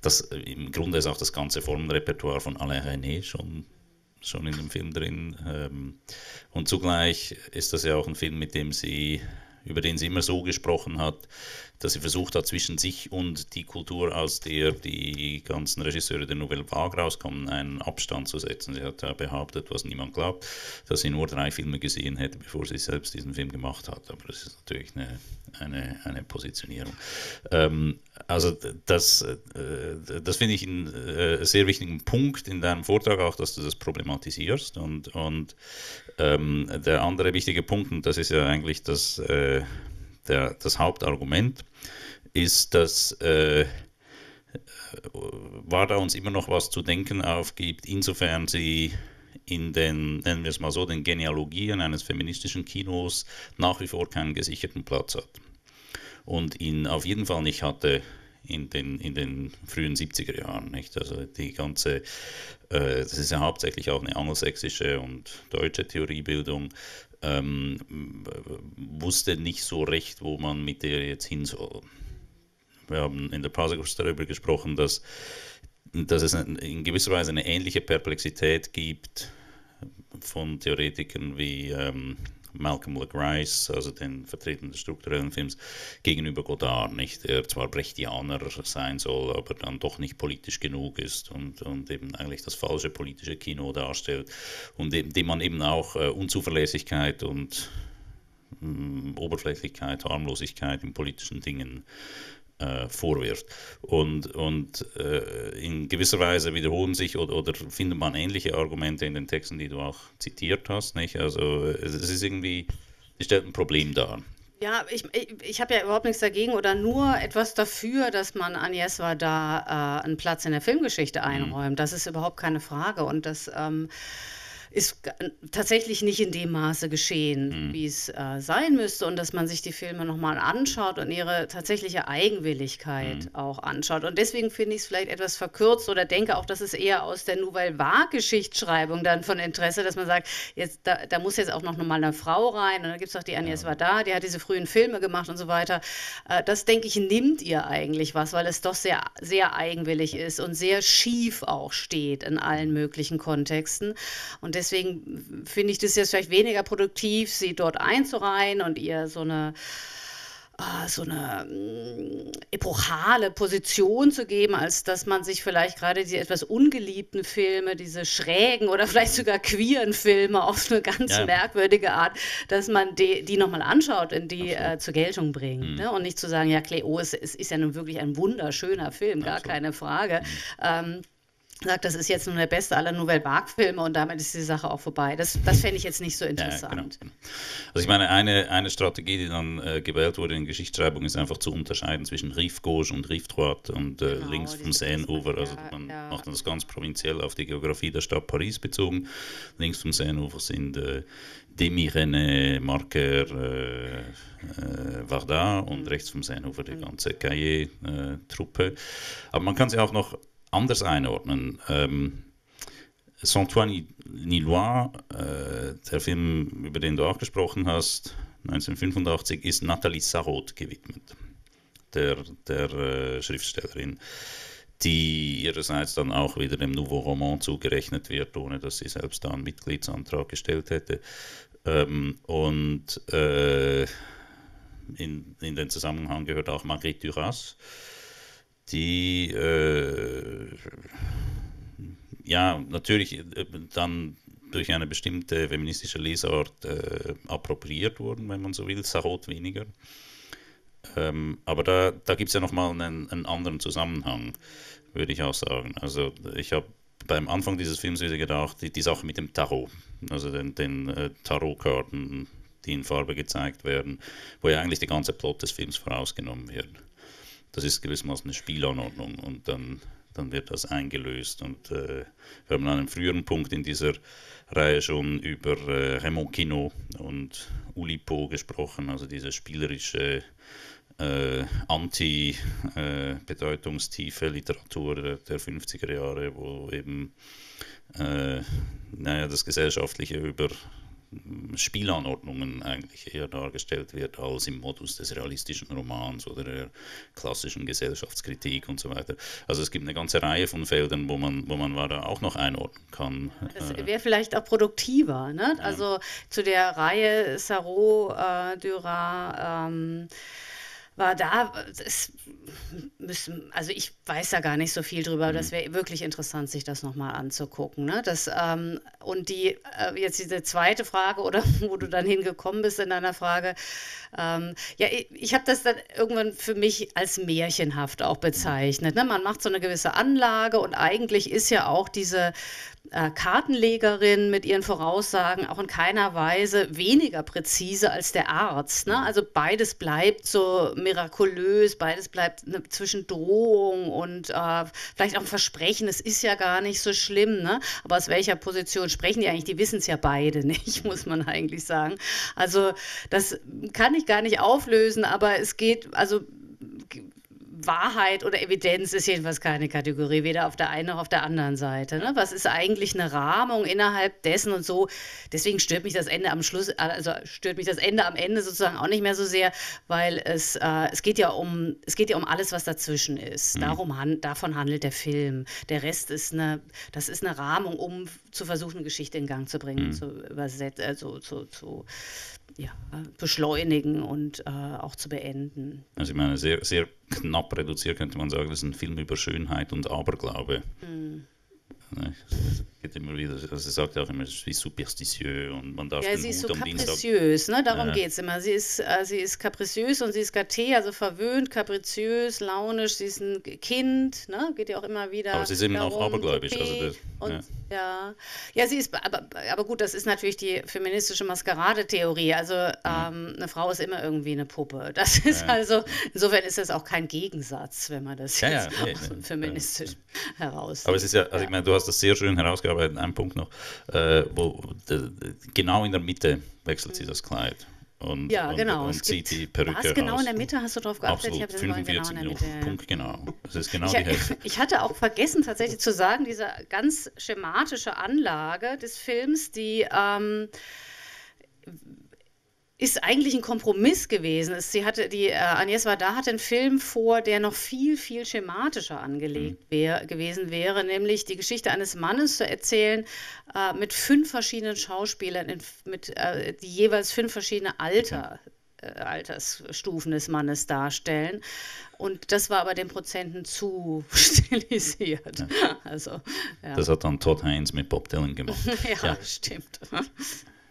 Das, äh, Im Grunde ist auch das ganze Formenrepertoire von Alain René schon schon in dem Film drin. Ähm, und zugleich ist das ja auch ein Film, mit dem sie, über den sie immer so gesprochen hat, dass sie versucht hat, zwischen sich und die Kultur, aus der die ganzen Regisseure der Nouvelle Vague rauskommen, einen Abstand zu setzen. Sie hat behauptet, was niemand glaubt, dass sie nur drei Filme gesehen hätte, bevor sie selbst diesen Film gemacht hat. Aber das ist natürlich eine, eine, eine Positionierung. Ähm, also das, äh, das finde ich einen äh, sehr wichtigen Punkt in deinem Vortrag auch, dass du das problematisierst. Und, und ähm, der andere wichtige Punkt, und das ist ja eigentlich das, äh, der, das Hauptargument, ist, dass äh, Wada uns immer noch was zu denken aufgibt, insofern sie in den, nennen wir es mal so, den Genealogien eines feministischen Kinos nach wie vor keinen gesicherten Platz hat. Und ihn auf jeden Fall nicht hatte in den, in den frühen 70er Jahren. Nicht? Also die ganze, äh, das ist ja hauptsächlich auch eine angelsächsische und deutsche Theoriebildung, ähm, wusste nicht so recht, wo man mit der jetzt hin soll. Wir haben in der Pause darüber gesprochen, dass, dass es in gewisser Weise eine ähnliche Perplexität gibt von Theoretikern wie ähm, Malcolm LeGrice, also den Vertretern des strukturellen Films, gegenüber Godard, nicht? der zwar Brechtianer sein soll, aber dann doch nicht politisch genug ist und, und eben eigentlich das falsche politische Kino darstellt und dem, dem man eben auch äh, Unzuverlässigkeit und mh, Oberflächlichkeit, Harmlosigkeit in politischen Dingen äh, vorwirft. Und, und äh, in gewisser Weise wiederholen sich oder, oder, findet man ähnliche Argumente in den Texten, die du auch zitiert hast. Nicht? Also es ist irgendwie, es stellt ein Problem dar. Ja, ich, ich, ich habe ja überhaupt nichts dagegen oder nur etwas dafür, dass man Agnes war da äh, einen Platz in der Filmgeschichte mhm. einräumt. Mhm. Das ist überhaupt keine Frage. Und das. Ähm, ist tatsächlich nicht in dem Maße geschehen, mhm. wie es äh, sein müsste und dass man sich die Filme nochmal anschaut und ihre tatsächliche Eigenwilligkeit mhm. auch anschaut. Und deswegen finde ich es vielleicht etwas verkürzt oder denke auch, dass es eher aus der Nouvelle Vague-Geschichtsschreibung dann von Interesse, dass man sagt, jetzt, da, da muss jetzt auch noch mal eine Frau rein und dann gibt es auch die Agnes ja. Vardar, die hat diese frühen Filme gemacht und so weiter. Äh, das, denke ich, nimmt ihr eigentlich was, weil es doch sehr, sehr eigenwillig ist und sehr schief auch steht in allen möglichen Kontexten. Und deswegen finde ich das jetzt vielleicht weniger produktiv, sie dort einzureihen und ihr so eine Ah, so eine mm, epochale Position zu geben, als dass man sich vielleicht gerade die etwas ungeliebten Filme, diese schrägen oder [laughs] vielleicht sogar queeren Filme auf eine ganz ja. merkwürdige Art, dass man die, die nochmal anschaut und die äh, zur Geltung bringt. Mhm. Ne? Und nicht zu sagen, ja, Cleo, es, es ist ja nun wirklich ein wunderschöner Film, gar Absolut. keine Frage. Mhm. Ähm, sagt, das ist jetzt nur der beste aller Nouvelle Vague-Filme und damit ist die Sache auch vorbei. Das, das fände ich jetzt nicht so interessant. Ja, genau. Also ich meine, eine, eine Strategie, die dann äh, gewählt wurde in Geschichtsschreibung, ist einfach zu unterscheiden zwischen Rive Gauche und Rive Droite und äh, genau, links vom Seineufer. Also man ja. macht das ganz provinziell auf die Geografie der Stadt Paris bezogen. Links vom Seineufer sind äh, Demi-René, Marker, äh, äh, Varda und mhm. rechts vom Seineufer die mhm. ganze Cahiers-Truppe. Aber man kann sie auch noch anders einordnen. Ähm, Saint-Ouen Nilois, äh, der Film, über den du auch gesprochen hast, 1985, ist Nathalie Sarraute gewidmet, der, der äh, Schriftstellerin, die ihrerseits dann auch wieder dem Nouveau Roman zugerechnet wird, ohne dass sie selbst da einen Mitgliedsantrag gestellt hätte. Ähm, und äh, in, in den Zusammenhang gehört auch Marguerite Duras, die äh, ja natürlich äh, dann durch eine bestimmte feministische Lesart äh, appropriiert wurden, wenn man so will, Sarot weniger. Ähm, aber da, da gibt es ja nochmal einen, einen anderen Zusammenhang, würde ich auch sagen. Also ich habe beim Anfang dieses Films wieder gedacht, die, die Sache mit dem Tarot, also den, den äh, Tarotkarten, die in Farbe gezeigt werden, wo ja eigentlich der ganze Plot des Films vorausgenommen wird das ist gewissermaßen eine Spielanordnung und dann, dann wird das eingelöst. Und äh, wir haben an einem früheren Punkt in dieser Reihe schon über äh, Raymond Quinault und Ulipo gesprochen, also diese spielerische äh, anti-bedeutungstiefe äh, Literatur der, der 50er Jahre, wo eben äh, naja, das Gesellschaftliche über Spielanordnungen eigentlich eher dargestellt wird als im Modus des realistischen Romans oder der klassischen Gesellschaftskritik und so weiter. Also es gibt eine ganze Reihe von Feldern, wo man, wo man da auch noch einordnen kann. Das äh, wäre vielleicht auch produktiver. Ne? Also zu der Reihe Sarot, äh, Dürer, ähm, war da, es müssen, also ich weiß da gar nicht so viel drüber, aber das mhm. wäre wirklich interessant, sich das nochmal anzugucken. Ne? Das, ähm, und die, äh, jetzt diese zweite Frage oder [laughs] wo du dann hingekommen bist in deiner Frage, ähm, ja, ich, ich habe das dann irgendwann für mich als märchenhaft auch bezeichnet. Ne? Man macht so eine gewisse Anlage und eigentlich ist ja auch diese äh, Kartenlegerin mit ihren Voraussagen auch in keiner Weise weniger präzise als der Arzt. Ne? Also beides bleibt so mirakulös, beides bleibt ne, zwischen Drohung und äh, vielleicht auch ein Versprechen. Es ist ja gar nicht so schlimm. Ne? Aber aus welcher Position sprechen die eigentlich? Die wissen es ja beide [laughs] nicht, muss man eigentlich sagen. Also das kann ich gar nicht auflösen, aber es geht, also Wahrheit oder Evidenz ist jedenfalls keine Kategorie, weder auf der einen noch auf der anderen Seite. Ne? Was ist eigentlich eine Rahmung innerhalb dessen und so? Deswegen stört mich das Ende am Schluss, also stört mich das Ende am Ende sozusagen auch nicht mehr so sehr, weil es, äh, es geht ja um es geht ja um alles, was dazwischen ist. Mhm. Darum han davon handelt der Film. Der Rest ist eine, das ist eine Rahmung, um zu versuchen, eine Geschichte in Gang zu bringen, mhm. zu übersetzen, also zu, zu ja, beschleunigen und äh, auch zu beenden. Also ich meine, sehr, sehr knapp reduziert könnte man sagen, das ist ein Film über Schönheit und Aberglaube. Mhm. Geht immer wieder, also sie sagt ja auch immer, sie ist superstitiös und man darf ja, den sie ist so kapriziös, ne? darum ja. geht es immer. Sie ist, äh, sie ist kapriziös und sie ist gâté, also verwöhnt, kapriziös, launisch, sie ist ein Kind, ne? geht ja auch immer wieder Aber sie ist eben auch abergläubisch. Also Und, ja. ja. ja, sie ist, aber, aber gut, das ist natürlich die feministische Maskerade-Theorie. Also mhm. ähm, eine Frau ist immer irgendwie eine Puppe. Das ist ja. also, insofern ist das auch kein Gegensatz, wenn man das jetzt nee, feministisch heraus. Aber es ist ja, also ich meine, du hast das sehr schön herausgearbeitet, ein Punkt noch, äh, wo genau in der Mitte wechselt sie das Kleid. Und, ja, genau. Und, und zieht die Perücke Was genau in der Mitte hast du drauf geachtet? Absolut, ich 45 genau in der Mitte. Punkt genau. Das ist genau ich, die Hälfte. [laughs] Ich hatte auch vergessen tatsächlich zu sagen, diese ganz schematische Anlage des Films, die ähm, ist eigentlich ein Kompromiss gewesen. Sie hatte, die äh, Agnes Varda hatte einen Film vor, der noch viel, viel schematischer angelegt mhm. wär, gewesen wäre, nämlich die Geschichte eines Mannes zu erzählen äh, mit fünf verschiedenen Schauspielern, in, mit, äh, die jeweils fünf verschiedene Alter, äh, Altersstufen des Mannes darstellen. Und das war aber den Prozenten zu [laughs] stilisiert. Ja. Also, ja. Das hat dann Todd Heinz mit Bob Dylan gemacht. [laughs] ja, ja, stimmt.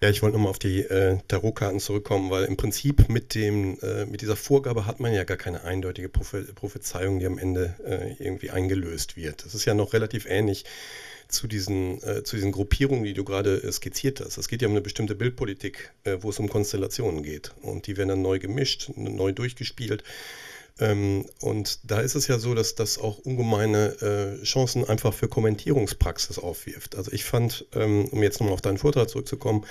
Ja, ich wollte nochmal auf die äh, Tarotkarten zurückkommen, weil im Prinzip mit, dem, äh, mit dieser Vorgabe hat man ja gar keine eindeutige Prophe Prophezeiung, die am Ende äh, irgendwie eingelöst wird. Das ist ja noch relativ ähnlich zu diesen, äh, zu diesen Gruppierungen, die du gerade äh, skizziert hast. Es geht ja um eine bestimmte Bildpolitik, äh, wo es um Konstellationen geht. Und die werden dann neu gemischt, neu durchgespielt. Ähm, und da ist es ja so, dass das auch ungemeine äh, Chancen einfach für Kommentierungspraxis aufwirft. Also ich fand, ähm, um jetzt nochmal auf deinen Vortrag zurückzukommen,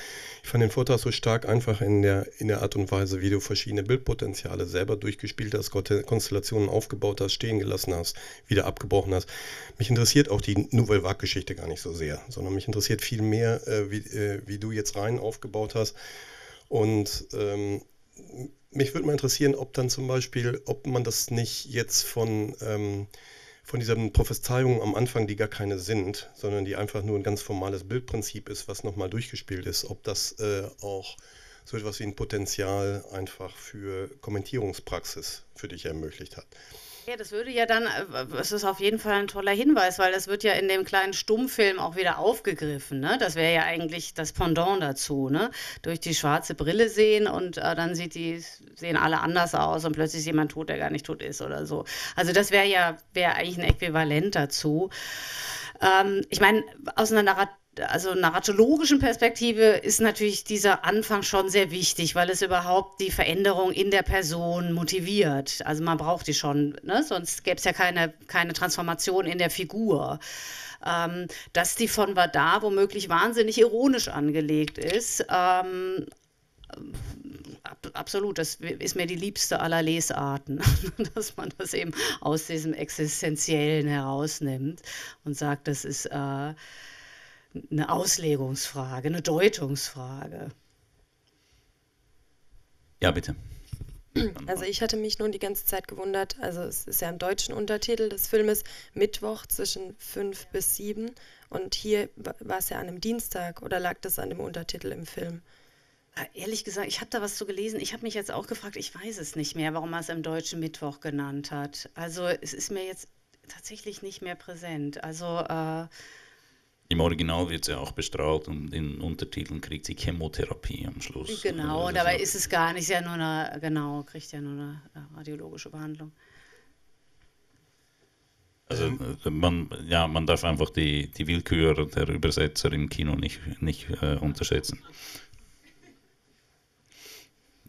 ich fand den Vortrag so stark einfach in der, in der Art und Weise, wie du verschiedene Bildpotenziale selber durchgespielt hast, Konstellationen aufgebaut hast, stehen gelassen hast, wieder abgebrochen hast. Mich interessiert auch die Nouvelle Vague-Geschichte gar nicht so sehr, sondern mich interessiert viel mehr, äh, wie, äh, wie du jetzt rein aufgebaut hast. Und ähm, mich würde mal interessieren, ob dann zum Beispiel, ob man das nicht jetzt von, ähm, von diesen Prophezeiungen am Anfang, die gar keine sind, sondern die einfach nur ein ganz formales Bildprinzip ist, was nochmal durchgespielt ist, ob das äh, auch so etwas wie ein Potenzial einfach für Kommentierungspraxis für dich ermöglicht hat. Ja, das würde ja dann, es äh, ist auf jeden Fall ein toller Hinweis, weil das wird ja in dem kleinen Stummfilm auch wieder aufgegriffen. Ne? Das wäre ja eigentlich das Pendant dazu. Ne? Durch die schwarze Brille sehen und äh, dann sieht die, sehen alle anders aus und plötzlich ist jemand tot, der gar nicht tot ist oder so. Also das wäre ja wäre eigentlich ein Äquivalent dazu. Ähm, ich meine, aus einer Narrativ also narratologischen Perspektive ist natürlich dieser Anfang schon sehr wichtig, weil es überhaupt die Veränderung in der Person motiviert. Also man braucht die schon, ne? sonst gäbe es ja keine, keine Transformation in der Figur. Ähm, dass die von Vardar womöglich wahnsinnig ironisch angelegt ist, ähm, ab, absolut, das ist mir die liebste aller Lesarten, [laughs] dass man das eben aus diesem Existenziellen herausnimmt und sagt, das ist äh, eine Auslegungsfrage, eine Deutungsfrage. Ja, bitte. Also ich hatte mich nun die ganze Zeit gewundert, also es ist ja im deutschen Untertitel des Filmes Mittwoch zwischen fünf bis sieben und hier war es ja an einem Dienstag oder lag das an dem Untertitel im Film? Ehrlich gesagt, ich habe da was zu gelesen. Ich habe mich jetzt auch gefragt, ich weiß es nicht mehr, warum er es im deutschen Mittwoch genannt hat. Also es ist mir jetzt tatsächlich nicht mehr präsent. Also äh, im Original wird sie auch bestrahlt und in Untertiteln kriegt sie Chemotherapie am Schluss. Genau, also dabei ist es gar nicht, ja nur eine, genau, kriegt ja nur eine radiologische Behandlung. Also äh, man, ja, man darf einfach die, die Willkür der Übersetzer im Kino nicht, nicht äh, unterschätzen.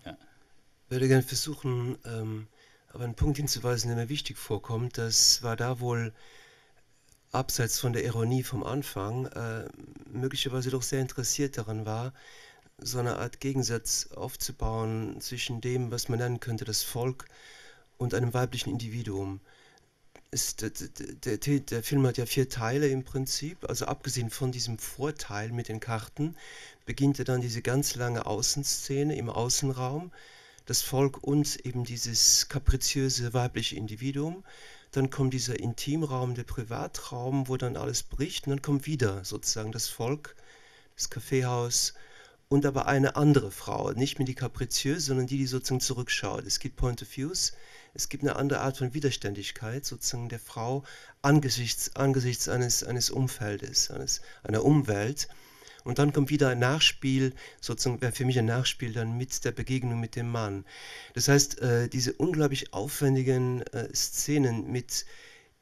Ja. Ich würde gerne versuchen, ähm, aber einen Punkt hinzuweisen, der mir wichtig vorkommt. Das war da wohl abseits von der Ironie vom Anfang, äh, möglicherweise doch sehr interessiert daran war, so eine Art Gegensatz aufzubauen zwischen dem, was man nennen könnte, das Volk und einem weiblichen Individuum. Ist, der, der, der, Film hat ja vier Teile im Prinzip, also abgesehen von diesem Vorteil mit den Karten, beginnt er dann diese ganz lange Außenszene im Außenraum, das Volk und eben dieses kapriziöse weibliche Individuum dann kommt dieser Intimraum, der Privatraum, wo dann alles bricht und dann kommt wieder sozusagen das Volk, das Kaffeehaus und aber eine andere Frau, nicht mehr die kapriziöse, sondern die, die sozusagen zurückschaut. Es gibt Point of Views, es gibt eine andere Art von Widerständigkeit sozusagen der Frau angesichts, angesichts eines, eines Umfeldes, eines, einer Umwelt. Und dann kommt wieder ein Nachspiel, sozusagen wäre für mich ein Nachspiel dann mit der Begegnung mit dem Mann. Das heißt, äh, diese unglaublich aufwendigen äh, Szenen mit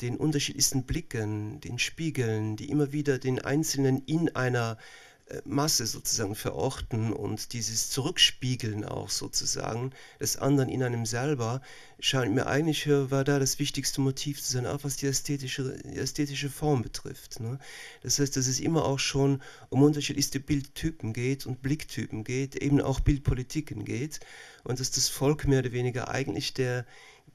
den unterschiedlichsten Blicken, den Spiegeln, die immer wieder den Einzelnen in einer äh, Masse sozusagen verorten und dieses Zurückspiegeln auch sozusagen des anderen in einem selber, scheint mir eigentlich war da das wichtigste Motiv zu sein, auch was die ästhetische, die ästhetische Form betrifft. Ne? Das heißt, dass es immer auch schon um unterschiedlichste Bildtypen geht und Blicktypen geht, eben auch Bildpolitiken geht und dass das Volk mehr oder weniger eigentlich der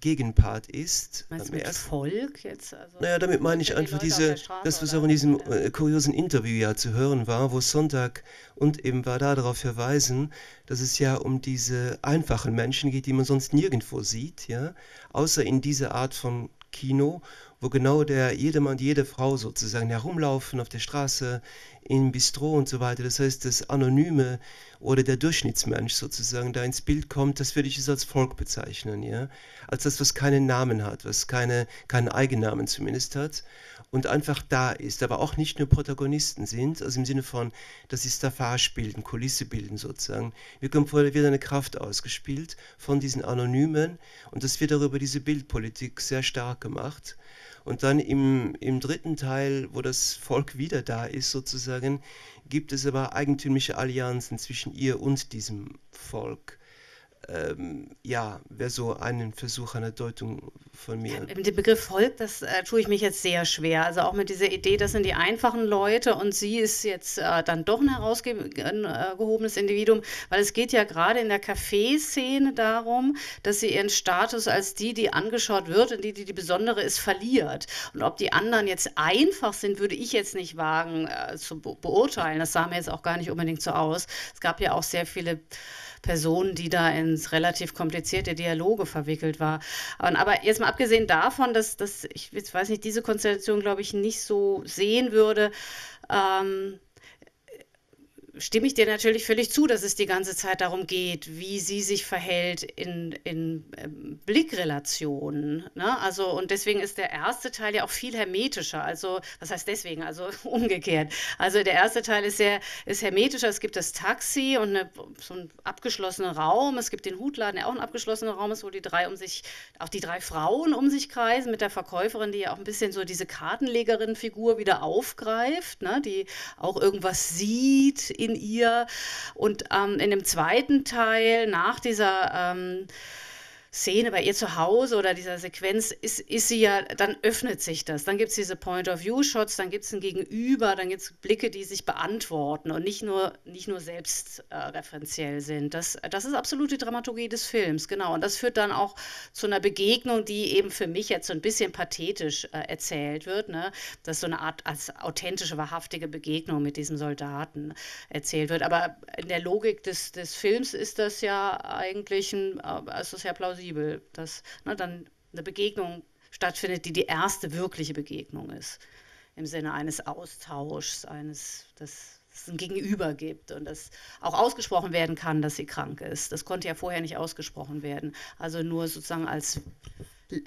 Gegenpart ist. Meinst du mit Volk jetzt? Also naja, damit meine ich einfach die diese, das, was auch in diesem äh, kuriosen Interview ja zu hören war, wo Sonntag und eben war da darauf verweisen, dass es ja um diese einfachen Menschen geht, die man sonst nirgendwo sieht, ja, außer in dieser Art von Kino, wo genau der jedermann, jede Frau sozusagen herumlaufen auf der Straße, im Bistro und so weiter. Das heißt, das Anonyme oder der Durchschnittsmensch sozusagen da ins Bild kommt, das würde ich es als Volk bezeichnen, ja. Als das, was keinen Namen hat, was keine, keinen Eigennamen zumindest hat und einfach da ist, aber auch nicht nur Protagonisten sind, also im Sinne von, dass sie Staffage bilden, Kulisse bilden sozusagen. Mir kommt vor, da wird eine Kraft ausgespielt von diesen Anonymen und das wird darüber diese Bildpolitik sehr stark gemacht. Und dann im, im dritten Teil, wo das Volk wieder da ist, sozusagen, gibt es aber eigentümliche Allianzen zwischen ihr und diesem Volk ähm, ja, wäre so ein Versuch einer Deutung von mir. Mit dem Begriff Volk, das äh, tue ich mich jetzt sehr schwer. Also auch mit dieser Idee, das sind die einfachen Leute und sie ist jetzt äh, dann doch ein herausgehobenes Individuum, weil es geht ja gerade in der Kaffeeszene darum, dass sie ihren Status als die, die angeschaut wird und die, die die Besondere ist, verliert. Und ob die anderen jetzt einfach sind, würde ich jetzt nicht wagen äh, zu be beurteilen. Das sah mir jetzt auch gar nicht unbedingt so aus. Es gab ja auch sehr viele Person, die da ins relativ komplizierte Dialoge verwickelt war. Aber jetzt mal abgesehen davon, dass, dass ich jetzt weiß nicht, diese Konstellation, glaube ich, nicht so sehen würde. Ähm, stimme ich dir natürlich völlig zu, dass es die ganze Zeit darum geht, wie sie sich verhält in, in ähm, Blickrelationen. Ne? Also, und deswegen ist der erste Teil ja auch viel hermetischer. Also, was heißt deswegen? Also [laughs] umgekehrt. Also der erste Teil ist sehr ist hermetischer. Es gibt das Taxi und eine, so einen abgeschlossenen Raum. Es gibt den Hutladen, der auch ein abgeschlossener Raum ist, wo die drei um sich, auch die drei Frauen um sich kreisen, mit der Verkäuferin, die ja auch ein bisschen so diese Kartenlegerin-Figur wieder aufgreift, ne? die auch irgendwas sieht in ihr. Und ähm, in dem zweiten Teil, nach dieser ähm, Szene bei ihr zu Hause oder dieser Sequenz ist, ist sie ja, dann öffnet sich das. Dann gibt es diese Point-of-View-Shots, dann gibt es ein Gegenüber, dann gibt es Blicke, die sich beantworten und nicht nur, nicht nur selbstreferenziell äh, sind. Das, das ist absolut die Dramaturgie des Films, genau. Und das führt dann auch zu einer Begegnung, die eben für mich jetzt so ein bisschen pathetisch äh, erzählt wird, ne? dass so eine Art als authentische, wahrhaftige Begegnung mit diesem Soldaten erzählt wird. Aber in der Logik des, des Films ist das ja eigentlich ein, äh, ist das ja plausibel plausibel, dass ne, dann eine Begegnung stattfindet, die die erste wirkliche Begegnung ist. Im Sinne eines Austauschs, eines, dass es ein Gegenüber gibt und dass auch ausgesprochen werden kann, dass sie krank ist. Das konnte ja vorher nicht ausgesprochen werden. Also nur sozusagen als,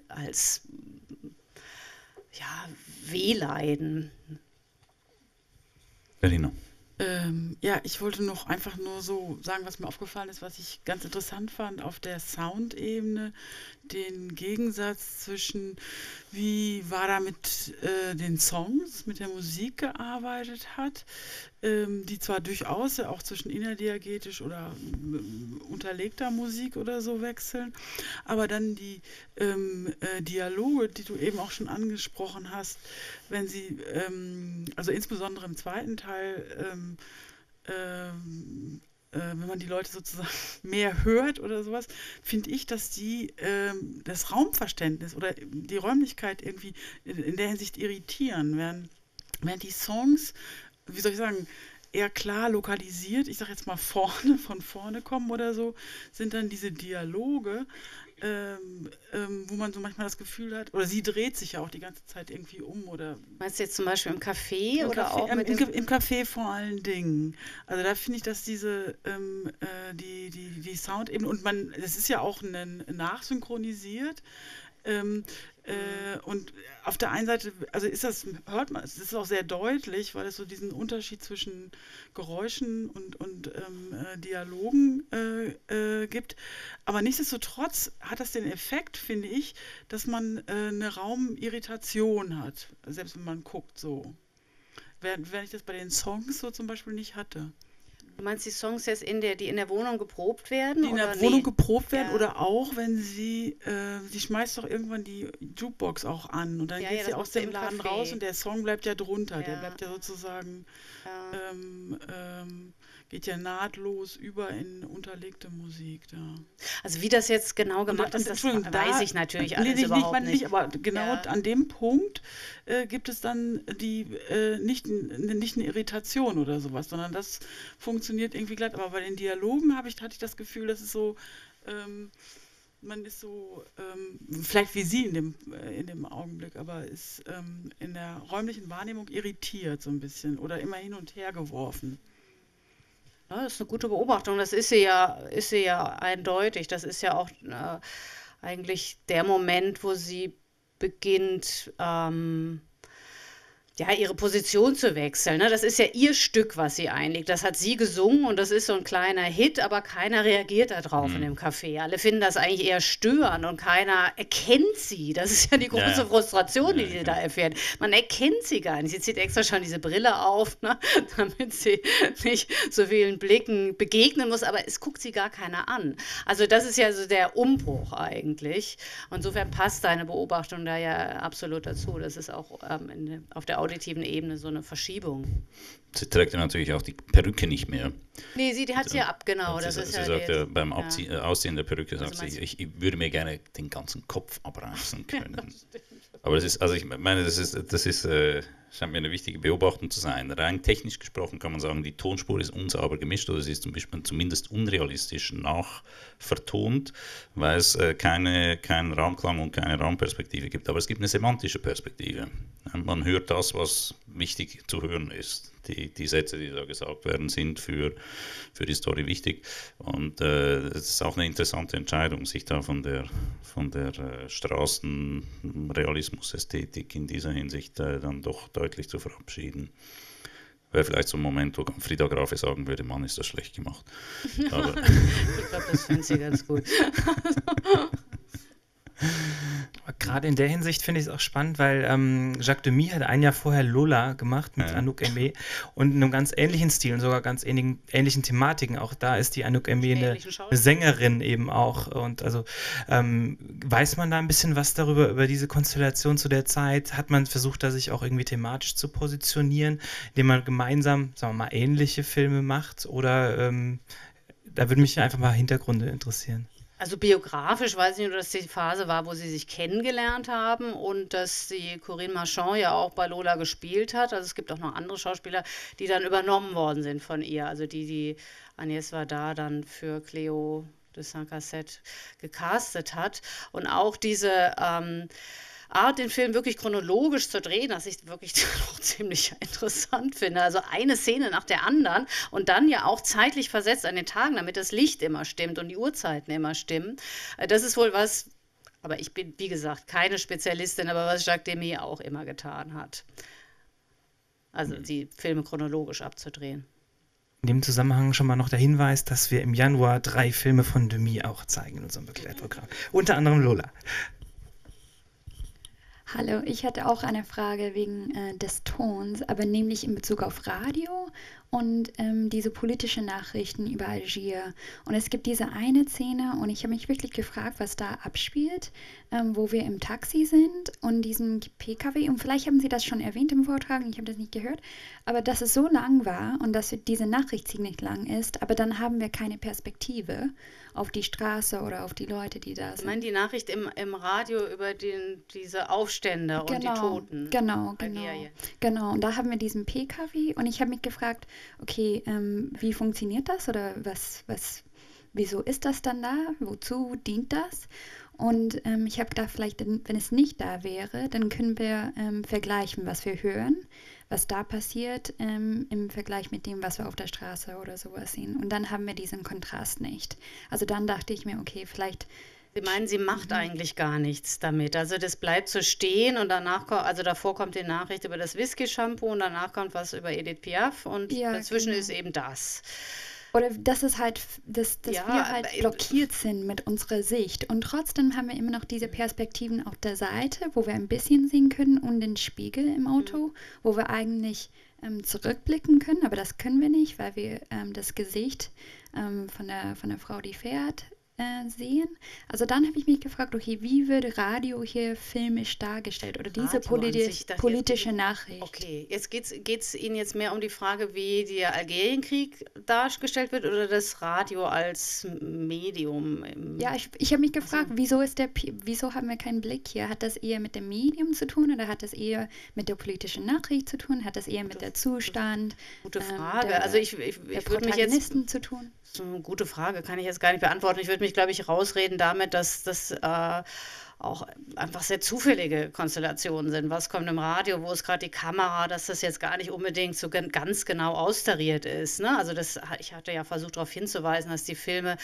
als ja, Wehleiden. Berliner. Ähm, ja, ich wollte noch einfach nur so sagen, was mir aufgefallen ist, was ich ganz interessant fand auf der Soundebene, den Gegensatz zwischen, wie Wada mit äh, den Songs, mit der Musik gearbeitet hat, ähm, die zwar durchaus auch zwischen innerdiagetisch oder äh, unterlegter Musik oder so wechseln, aber dann die ähm, äh, Dialoge, die du eben auch schon angesprochen hast, wenn sie, ähm, also insbesondere im zweiten Teil, ähm, ähm, äh, wenn man die Leute sozusagen [laughs] mehr hört oder sowas, finde ich, dass die ähm, das Raumverständnis oder die Räumlichkeit irgendwie in, in der Hinsicht irritieren, während, während die Songs, wie soll ich sagen, eher klar lokalisiert, ich sage jetzt mal [laughs] vorne, von vorne kommen oder so, sind dann diese Dialoge, ähm, ähm, wo man so manchmal das Gefühl hat, oder sie dreht sich ja auch die ganze Zeit irgendwie um oder. Meinst du jetzt zum Beispiel im Café Im oder Café, auch ähm, im, im, Café vor allen Dingen. Also da finde ich, dass diese ähm, äh, die, die, die Sound eben und man, das ist ja auch ein, nachsynchronisiert. Äh, und auf der einen Seite, also ist das, hört man, es ist auch sehr deutlich, weil es so diesen Unterschied zwischen Geräuschen und, und ähm, äh, Dialogen äh, äh, gibt. Aber nichtsdestotrotz hat das den Effekt, finde ich, dass man äh, eine Raumirritation hat, selbst wenn man guckt so. Während, während ich das bei den Songs so zum Beispiel nicht hatte. Du meinst die Songs jetzt in der, die in der Wohnung geprobt werden? Die in der Wohnung nee? geprobt werden ja. oder auch, wenn sie, äh, sie schmeißt doch irgendwann die Jukebox auch an und dann ja, geht ja, sie aus dem Laden Café. raus und der Song bleibt ja drunter, der bleibt ja sozusagen ähm, ähm, geht ja nahtlos über in unterlegte Musik da. Also wie das jetzt genau gemacht und, ist, das weiß da, ich natürlich alles nee, überhaupt nicht, nicht. Aber genau ja. an dem Punkt äh, gibt es dann die äh, nicht, nicht eine Irritation oder sowas, sondern das funktioniert irgendwie glatt. Aber bei den Dialogen habe ich, hatte ich das Gefühl, dass es so ähm, man ist so, ähm, vielleicht wie Sie in dem, äh, in dem Augenblick, aber ist ähm, in der räumlichen Wahrnehmung irritiert so ein bisschen oder immer hin und her geworfen. Ja, das ist eine gute Beobachtung. Das ist sie ja, ist sie ja eindeutig. Das ist ja auch äh, eigentlich der Moment, wo sie beginnt, ähm, ja, ihre Position zu wechseln. Ne? Das ist ja ihr Stück, was sie einlegt. Das hat sie gesungen und das ist so ein kleiner Hit, aber keiner reagiert darauf mhm. in dem Café. Alle finden das eigentlich eher störend und keiner erkennt sie. Das ist ja die große ja, Frustration, die ja, sie ja. da erfährt. Man erkennt sie gar nicht. Sie zieht extra schon diese Brille auf, ne? [laughs] damit sie nicht so vielen Blicken begegnen muss, aber es guckt sie gar keiner an. Also das ist ja so der Umbruch eigentlich. Insofern passt deine Beobachtung da ja absolut dazu. Das ist auch ähm, in, auf der auditiven Ebene so eine Verschiebung. Sie trägt ja natürlich auch die Perücke nicht mehr. Nee, sie die hat sie ja ab, genau. Das sie, ist sie ja sagt ja beim Abzie ja. Ausziehen der Perücke, also sagt sie, ich, ich, würde mir gerne den ganzen Kopf [laughs] abreißen können. Aber das ist, also ich meine, das ist, das ist äh, scheint mir eine wichtige Beobachtung zu sein. Rein technisch gesprochen kann man sagen, die Tonspur ist unsauber gemischt oder sie ist zum Beispiel zumindest unrealistisch nachvertont, weil es äh, keine, keinen Raumklang und keine Raumperspektive gibt. Aber es gibt eine semantische Perspektive. Man hört das, was wichtig zu hören ist. Die, die Sätze, die da gesagt werden, sind für, für die Story wichtig. Und äh, es ist auch eine interessante Entscheidung, sich da von der, von der äh, Straßenrealismus-Ästhetik in dieser Hinsicht äh, dann doch deutlich zu verabschieden. Wäre vielleicht so ein Moment, wo Frieda Grafe sagen würde, Mann, ist das schlecht gemacht. [laughs] Ich glaube, das fände sie ganz gut. [laughs] Gerade in der Hinsicht finde ich es auch spannend, weil ähm, Jacques Demy hat ein Jahr vorher Lola gemacht mit ja. Anouk Aimé und in einem ganz ähnlichen Stil und sogar ganz ähnlichen, ähnlichen Thematiken. Auch da ist die Anouk Aimé eine, eine, Sängerin eben auch. Und also ähm, weiß man da ein bisschen was darüber, über diese Konstellation zu der Zeit? Hat man versucht, da sich auch irgendwie thematisch zu positionieren, indem man gemeinsam, sagen wir mal, ähnliche Filme macht? Oder ähm, da würde mich einfach mal Hintergründe interessieren. Also biografisch weiß ich nur, dass die Phase war, wo sie sich kennengelernt haben und dass die Corinne Marchand ja auch bei Lola gespielt hat. Also es gibt auch noch andere Schauspieler, die dann übernommen worden sind von ihr. Also die, die Agnès da dann für Cleo de Saint-Cassette gecastet hat. Und auch diese... Ähm, Art, den Film wirklich chronologisch zu drehen, was ich wirklich [laughs] auch ziemlich interessant finde. Also eine Szene nach der anderen und dann ja auch zeitlich versetzt an den Tagen, damit das Licht immer stimmt und die Uhrzeiten immer stimmen. Äh, das ist wohl was, aber ich bin, wie gesagt, keine Spezialistin, aber was Jacques Demy auch immer getan hat. Also mhm. die Filme chronologisch abzudrehen. In dem Zusammenhang schon mal noch der Hinweis, dass wir im Januar drei Filme von Demy auch zeigen in unserem Begleitprogramm. Unter anderem Lola. Hallo, ich hatte auch eine Frage wegen äh, des Tons, aber nämlich in Bezug auf Radio und ähm, diese politischen Nachrichten über Algier. Und es gibt diese eine Szene und ich habe mich wirklich gefragt, was da abspielt, ähm, wo wir im Taxi sind und diesem PKW. Und vielleicht haben Sie das schon erwähnt im Vortrag, ich habe das nicht gehört, aber dass es so lang war und dass diese Nachricht ziemlich lang ist, aber dann haben wir keine Perspektive auf die Straße oder auf die Leute, die da sind. Ich meine die Nachricht im, im Radio über den, diese Aufstände genau, und die genau, Toten. Genau, genau. Genau, und da haben wir diesen PKW und ich habe mich gefragt, okay, ähm, wie funktioniert das oder was, was, wieso ist das dann da? Wozu dient das? Und ähm, ich habe gedacht, vielleicht, wenn es nicht da wäre, dann können wir ähm, vergleichen, was wir hören, was da passiert ähm, im Vergleich mit dem, was wir auf der Straße oder sowas sehen. Und dann haben wir diesen Kontrast nicht. Also dann dachte ich mir, okay, vielleicht Sie meinen, sie macht mhm. eigentlich gar nichts damit. Also das bleibt so stehen und danach kommt, also davor kommt die Nachricht über das Whisky-Shampoo und danach kommt was über Edith Piaf und ja, dazwischen genau. ist eben das. Oder dass es halt, dass, dass ja, wir halt blockiert sind mit unserer Sicht. Und trotzdem haben wir immer noch diese Perspektiven auf der Seite, wo wir ein bisschen sehen können und den Spiegel im Auto, mhm. wo wir eigentlich ähm, zurückblicken können, aber das können wir nicht, weil wir ähm, das Gesicht ähm, von, der, von der Frau, die fährt, äh, sehen. Also dann habe ich mich gefragt, okay, wie wird Radio hier filmisch dargestellt oder diese politi politische Nachricht? Okay, jetzt geht es Ihnen jetzt mehr um die Frage, wie der Algerienkrieg dargestellt wird oder das Radio als Medium? ja, ich, ich habe mich gefragt, also, wieso, ist der, wieso haben wir keinen Blick hier? Hat das eher mit dem Medium zu tun oder hat das eher mit der politischen Nachricht zu tun? Hat das eher mit der Zustand? Gute ähm, Frage. Ähm, der, also ich, ich, ich würde mich jetzt... zu tun? Gute Frage, kann ich jetzt gar nicht beantworten. Ich würde mich, glaube ich, rausreden damit, dass das äh, auch einfach sehr zufällige Konstellationen sind. Was kommt im Radio, wo ist gerade die Kamera, dass das jetzt gar nicht unbedingt so ganz genau austariert ist. Ne? Also das, ich hatte ja versucht darauf hinzuweisen, dass die Filme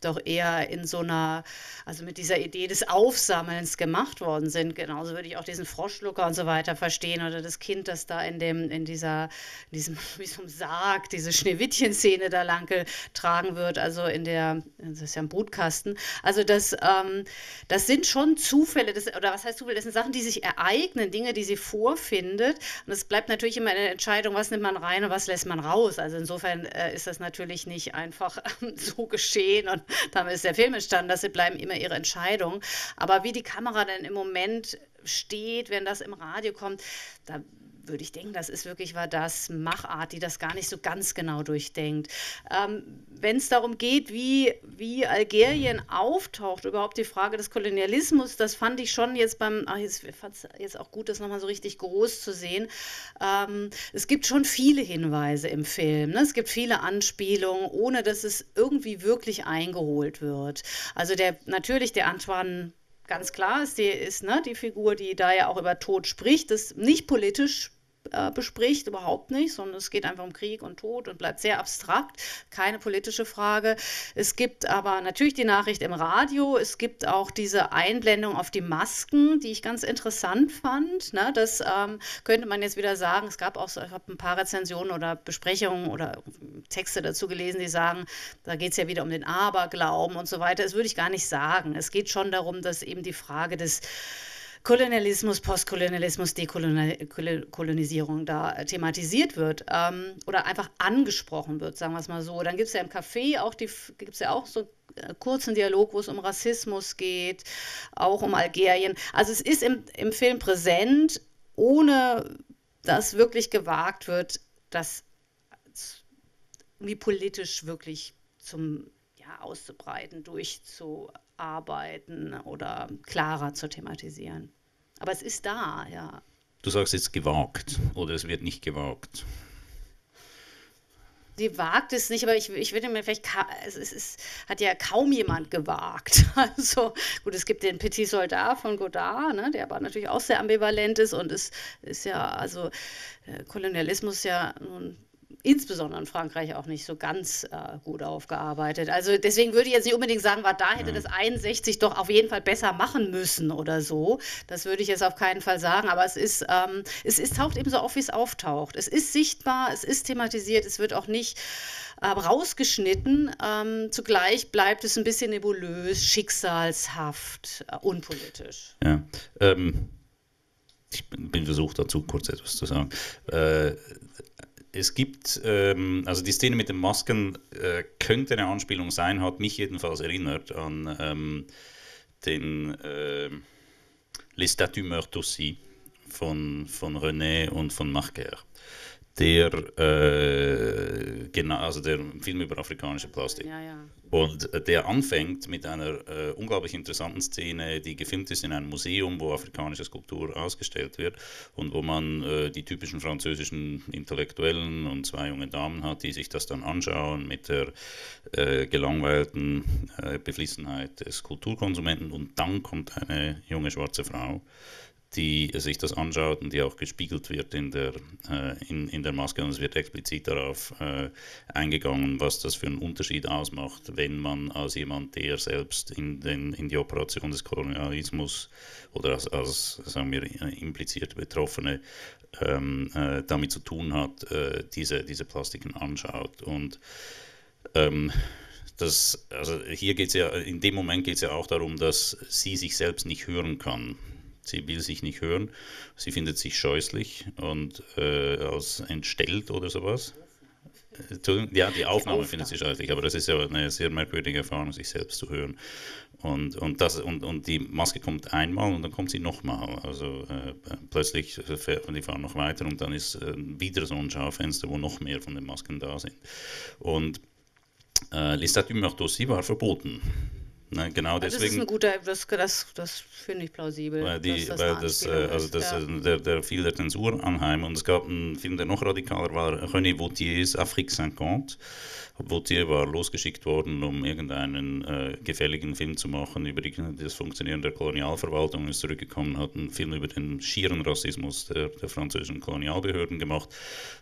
doch eher in so einer, also mit dieser Idee des Aufsammelns gemacht worden sind. Genauso würde ich auch diesen Froschlucker und so weiter verstehen oder das Kind, das da in dem, in dieser, in diesem, [laughs] wie ein Sarg, diese Schneewittchen-Szene da lang getragen wird, also in der, das ist ja ein Brutkasten. Also das, ähm, das sind schon Zufälle, das, oder was heißt Zufälle? Das sind Sachen, die sich ereignen, Dinge, die sie vorfindet. Und es bleibt natürlich immer eine Entscheidung, was nimmt man rein und was lässt man raus. Also insofern äh, ist das natürlich nicht einfach [laughs] so geschehen und damit ist der Film entstanden. Das bleiben immer ihre Entscheidungen. Aber wie die Kamera denn im Moment steht, wenn das im Radio kommt, da würde ich denken, das ist wirklich war das Machart, die das gar nicht so ganz genau durchdenkt. Ähm, Wenn es darum geht, wie, wie Algerien auftaucht, überhaupt die Frage des Kolonialismus, das fand ich schon jetzt beim, ach, jetzt fand es jetzt auch gut, das nochmal so richtig groß zu sehen. Ähm, es gibt schon viele Hinweise im Film. Ne? Es gibt viele Anspielungen, ohne dass es irgendwie wirklich eingeholt wird. Also der natürlich der Antoine ganz klar ist die, ist ne, die Figur, die da ja auch über Tod spricht, das nicht politisch äh, bespricht, überhaupt nicht, sondern es geht einfach um Krieg und Tod und bleibt sehr abstrakt, keine politische Frage. Es gibt aber natürlich die Nachricht im Radio, es gibt auch diese Einblendung auf die Masken, die ich ganz interessant fand. Ne? Das ähm, könnte man jetzt wieder sagen, es gab auch so, ich ein paar Rezensionen oder Besprechungen oder Texte dazu gelesen, die sagen, da geht es ja wieder um den Aberglauben und so weiter. Das würde ich gar nicht sagen. Es geht schon darum, dass eben die Frage des Kolonialismus, Postkolonialismus, Dekolonisierung da thematisiert wird ähm, oder einfach angesprochen wird, sagen wir es mal so. Dann gibt es ja im Café auch die gibt's ja auch so äh, kurzen Dialog, wo es um Rassismus geht, auch um Algerien. Also es ist im, im Film präsent, ohne dass wirklich gewagt wird, das wie politisch wirklich zum ja, auszubreiten, durchzuarbeiten oder klarer zu thematisieren. Aber es ist da, ja. Du sagst jetzt gewagt oder es wird nicht gewagt. Sie wagt es nicht, aber ich, ich würde mir vielleicht, es, es, es, hat ja kaum jemand gewagt. [laughs] Also gut, es gibt den Petit Soldat von Godard, ne, der aber natürlich auch sehr ambivalent ist und es ist ja, also äh, Kolonialismus ja nun insbesondere in Frankreich auch nicht so ganz äh, gut aufgearbeitet. Also deswegen würde ich jetzt nicht unbedingt sagen, war da hätte das 61 doch auf jeden Fall besser machen müssen oder so. Das würde ich jetzt auf keinen Fall sagen. Aber es ist, ähm, es ist, taucht eben so auf, wie es auftaucht. Es ist sichtbar, es ist thematisiert, es wird auch nicht äh, rausgeschnitten. Ähm, zugleich bleibt es ein bisschen nebulös, schicksalshaft, äh, unpolitisch. Ja. Ähm ich bin versucht dazu kurz etwas zu sagen. Äh, es gibt, ähm, also die Szene mit den Masken äh, könnte eine Anspielung sein, hat mich jedenfalls erinnert an ähm, den äh, Les Statues meurent aussi von, von René und von Marquer der, äh, genau, also der Film über afrikanische Plastik. Ja, ja. Und äh, der anfängt mit einer äh, unglaublich interessanten Szene, die gefilmt ist in einem Museum, wo afrikanische Skulptur ausgestellt wird und wo man äh, die typischen französischen Intellektuellen und zwei junge Damen hat, die sich das dann anschauen mit der äh, gelangweilten äh, Beflissenheit des Kulturkonsumenten und dann kommt eine junge schwarze Frau die sich das anschaut und die auch gespiegelt wird in der, äh, in, in der Maske. Und es wird explizit darauf äh, eingegangen, was das für einen Unterschied ausmacht, wenn man als jemand, der selbst in, den, in die Operation des Kolonialismus oder als, als sagen wir, implizierte Betroffene ähm, äh, damit zu tun hat, äh, diese, diese Plastiken anschaut. Und ähm, das, also hier geht es ja, in dem Moment geht es ja auch darum, dass sie sich selbst nicht hören kann. Sie will sich nicht hören, sie findet sich scheußlich und äh, als entstellt oder sowas. Ja, die Aufnahme findet sie scheußlich, aber das ist ja eine sehr merkwürdige Erfahrung, sich selbst zu hören. Und, und, das, und, und die Maske kommt einmal und dann kommt sie nochmal. Also äh, plötzlich fährt die fahren noch weiter und dann ist äh, wieder so ein Schaufenster, wo noch mehr von den Masken da sind. Und äh, Les Statues Meurtres war verboten. Ne, genau deswegen. Das ist eine gute, das, das, das finde ich plausibel. Weil, die, das weil das, äh, also das, ja. Äh, der, der fiel der Zensur anheim und es gab einen Film, der noch radikaler war, René Vautiers Afrique 50 Vautier war losgeschickt worden, um irgendeinen äh, gefälligen Film zu machen über die, das Funktionieren der Kolonialverwaltung, ist zurückgekommen, hat einen Film über den schieren Rassismus der, der französischen Kolonialbehörden gemacht,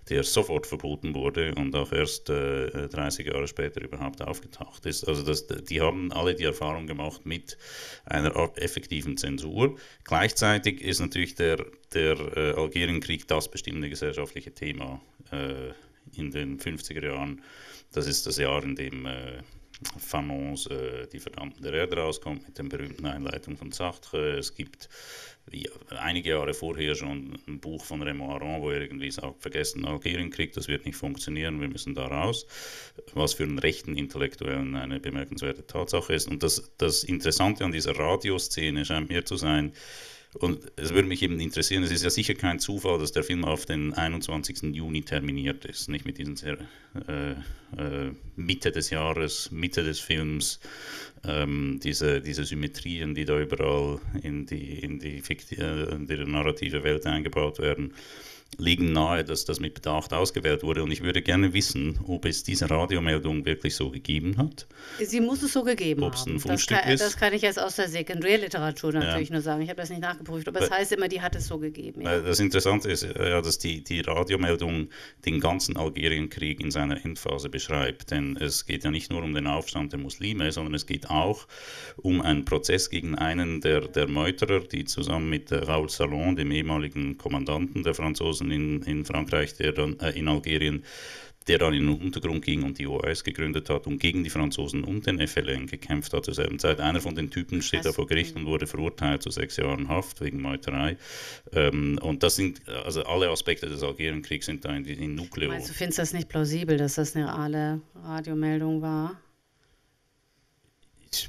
der sofort verboten wurde und auch erst äh, 30 Jahre später überhaupt aufgetaucht ist. Also das, die haben alle die Erfahrung gemacht mit einer effektiven Zensur. Gleichzeitig ist natürlich der, der äh, Algerienkrieg das bestimmende gesellschaftliche Thema äh, in den 50er Jahren das ist das Jahr, in dem äh, Fanons äh, Die Verdammten der Erde rauskommt, mit der berühmten Einleitung von Sartre. Es gibt wie, einige Jahre vorher schon ein Buch von Raymond Aron, wo er irgendwie sagt, vergessen Algerienkrieg, das wird nicht funktionieren, wir müssen da raus. Was für einen rechten Intellektuellen eine bemerkenswerte Tatsache ist. Und das, das Interessante an dieser Radioszene scheint mir zu sein, und es würde mich eben interessieren, es ist ja sicher kein Zufall, dass der Film auf den 21. Juni terminiert ist, nicht mit diesen sehr äh, äh, Mitte des Jahres, Mitte des Films, ähm, diese, diese Symmetrien, die da überall in die, in die, äh, in die narrative Welt eingebaut werden liegen nahe, dass das mit Bedacht ausgewählt wurde. Und ich würde gerne wissen, ob es diese Radiomeldung wirklich so gegeben hat. Sie muss es so gegeben Ob's haben. Ein Fundstück das, kann, ist. das kann ich jetzt aus der Sekundärliteratur natürlich ja. nur sagen. Ich habe das nicht nachgeprüft, aber es das heißt immer, die hat es so gegeben. Ja. Das Interessante ist ja, dass die, die Radiomeldung den ganzen Algerienkrieg in seiner Endphase beschreibt. Denn es geht ja nicht nur um den Aufstand der Muslime, sondern es geht auch um einen Prozess gegen einen der, der Meuterer, die zusammen mit Raoul Salon, dem ehemaligen Kommandanten der Franzosen, Franzosen in, in Frankreich, der dann äh, in Algerien, der dann in den Untergrund ging und die OAS gegründet hat und gegen die Franzosen und den FLN gekämpft hat zur selben Zeit. Einer von den Typen steht da vor Gericht und wurde verurteilt zu sechs Jahren Haft wegen Meuterei. Ähm, und das sind, also alle Aspekte des Algerienkriegs sind da in, in Nukleo. Meinst du, findest das nicht plausibel, dass das eine reale Radiomeldung war? Ich,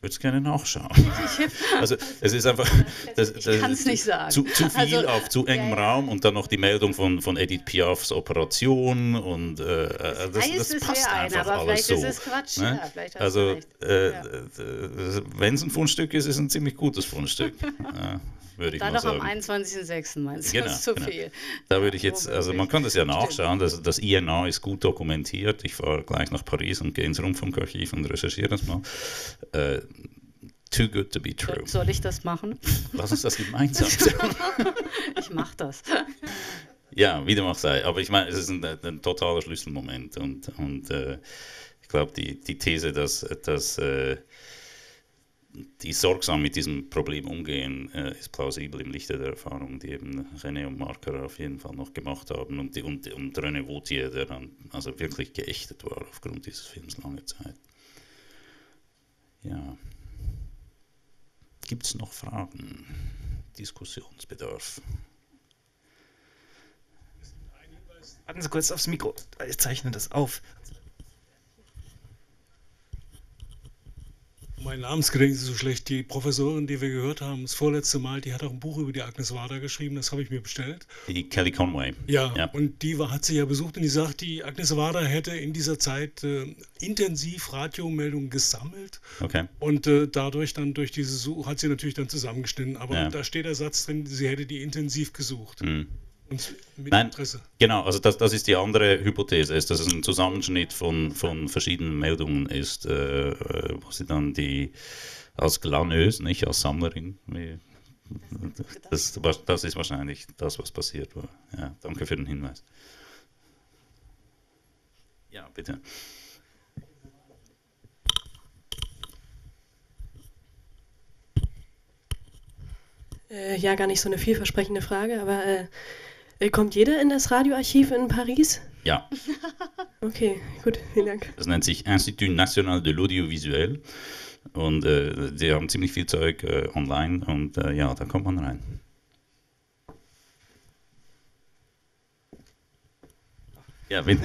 würde es gerne nachschauen. [laughs] also es ist einfach das, das ich kann es nicht sagen. Zu, zu viel also, auf zu engem ja, Raum und dann noch die Meldung von, von Edith Piafs Operation und äh, das, das, das passt einfach einer, alles so. Ist es Quatsch. Ne? Ja, also äh. Äh, wenn es ein Fundstück ist, ist es ein ziemlich gutes Fundstück. [laughs] würde ich Dann mal noch am 21.06. meinst du, genau, das ist zu genau. viel. Da würde ich jetzt, also man kann das ja nachschauen, das, das INA ist gut dokumentiert. Ich fahre gleich nach Paris und gehe ins Rundfunkarchiv und recherchiere das mal. Äh, too good to be true. Soll ich das machen? Lass uns das [laughs] gemeinsam tun. ich mache das. Ja, wie dem auch sei. Aber ich meine, es ist ein, ein totaler Schlüsselmoment und, und äh, ich glaube, die, die These, dass, dass äh, die sorgsam mit diesem Problem umgehen, äh, ist plausibel im Lichte der Erfahrungen, die eben René und Marker auf jeden Fall noch gemacht haben und, die, und, und René Vautier, der dann also wirklich geächtet war aufgrund dieses Films lange Zeit. Ja. Gibt es noch Fragen? Diskussionsbedarf? Warten Sie kurz aufs Mikro. Ich zeichne das auf. Mein Namensgedächtnis ist so schlecht. Die Professorin, die wir gehört haben, das vorletzte Mal, die hat auch ein Buch über die Agnes Wader geschrieben, das habe ich mir bestellt. Die Kelly Conway. Ja, ja. und die war, hat sie ja besucht und die sagt, die Agnes Wader hätte in dieser Zeit äh, intensiv Radiomeldungen gesammelt. Okay. Und äh, dadurch dann durch diese Suche hat sie natürlich dann zusammengeschnitten. Aber ja. da steht der Satz drin, sie hätte die intensiv gesucht. Mhm. Und mit Nein, Interesse. Genau, also das, das ist die andere Hypothese, ist, dass es ein Zusammenschnitt von, von verschiedenen Meldungen ist, äh, äh wo sie dann die als Glaneuse, nicht als Sammlerin, wie Das, das ist wahrscheinlich das, was passiert war. Ja, danke für den Hinweis. Ja, bitte. Äh, ja, gar nicht so eine vielversprechende Frage, aber äh kommt jeder in das Radioarchiv in Paris? Ja. [laughs] Okay, gut, vielen Dank. Das nennt sich Institut National de l'Audiovisuel und äh, die haben ziemlich viel Zeug äh, online und äh, ja, da kommt man rein. Ja, wenn.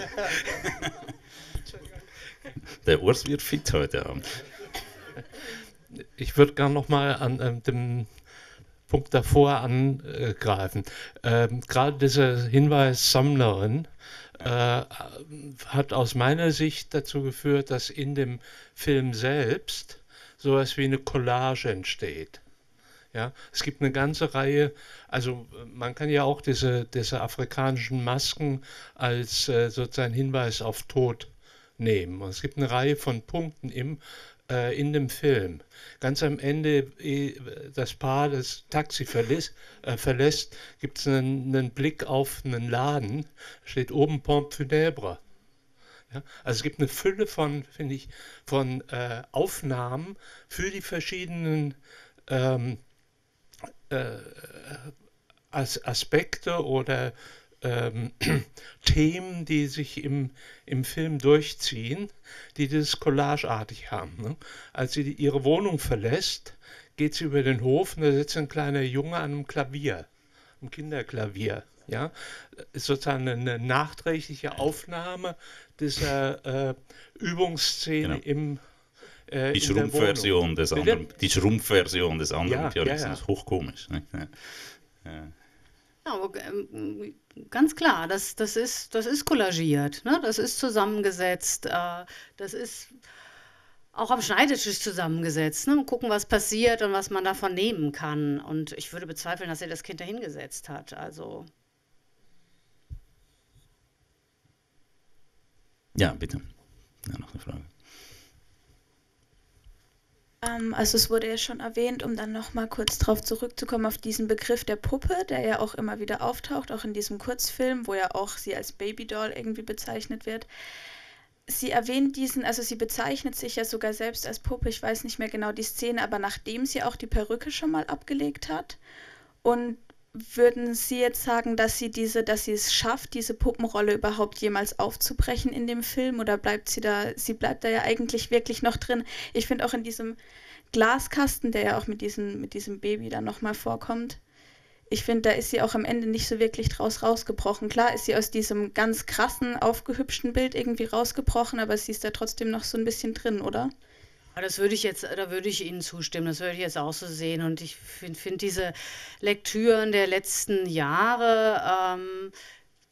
Der Urs wird fit heute Abend. Ich würde gerne nochmal an ähm, dem Punkt davor angreifen. Ähm, Gerade dieser Hinweis Sammlerin äh, hat aus meiner Sicht dazu geführt, dass in dem Film selbst sowas wie eine Collage entsteht. Ja, es gibt eine ganze Reihe, also man kann ja auch diese, diese afrikanischen Masken als äh, sozusagen Hinweis auf Tod nehmen. Und es gibt eine Reihe von Punkten im, äh, in dem Film. Ganz am Ende, das Paar das Taxi verlässt, äh, verlässt gibt es einen, einen, Blick auf einen Laden, steht oben Pompe funèbre. Ja, also es gibt eine Fülle von, finde ich, von äh, Aufnahmen für die verschiedenen ähm, äh, Aspekte oder ähm, [clears throat] Themen, die sich im, im Film durchziehen, die das collageartig haben. Ne? Als sie die, ihre Wohnung verlässt, geht sie über den Hof und da sitzt ein kleiner Junge an einem Klavier, einem Kinderklavier. Ja, ist sozusagen eine nachträgliche Aufnahme dieser äh, Übungsszene genau. im äh, die Schrumpfversion des anderen, die Schrumpfversion des anderen ja, Pianisten ja, ja. ist hochkomisch. Ne? Ja. Ja, ähm, ganz klar, das, das, ist, das ist kollagiert, ne? das ist zusammengesetzt, äh, das ist auch am Schneidetisch zusammengesetzt. Ne? Gucken, was passiert und was man davon nehmen kann. Und ich würde bezweifeln, dass er das Kind dahingesetzt hat. Also. Ja, bitte. Ja, noch eine Frage. Ähm, also es wurde ja schon erwähnt, um dann nochmal kurz darauf zurückzukommen, auf diesen Begriff der Puppe, der ja auch immer wieder auftaucht, auch in diesem Kurzfilm, wo ja auch sie als Babydoll irgendwie bezeichnet wird. Sie erwähnt diesen, also sie bezeichnet sich ja sogar selbst als Puppe, ich weiß nicht mehr genau die Szene, aber nachdem sie auch die Perücke schon mal abgelegt hat. Und würden Sie jetzt sagen, dass sie diese, dass sie es schafft, diese Puppenrolle überhaupt jemals aufzubrechen in dem Film oder bleibt sie da, sie bleibt da ja eigentlich wirklich noch drin. Ich finde auch in diesem Glaskasten, der ja auch mit diesem, mit diesem Baby dann nochmal vorkommt, ich finde, da ist sie auch am Ende nicht so wirklich draus rausgebrochen. Klar ist sie aus diesem ganz krassen, aufgehübschten Bild irgendwie rausgebrochen, aber sie ist da trotzdem noch so ein bisschen drin, oder? Das würde ich jetzt, da würde ich Ihnen zustimmen, das würde ich jetzt auch so sehen. Und ich finde find diese Lektüren der letzten Jahre, ähm,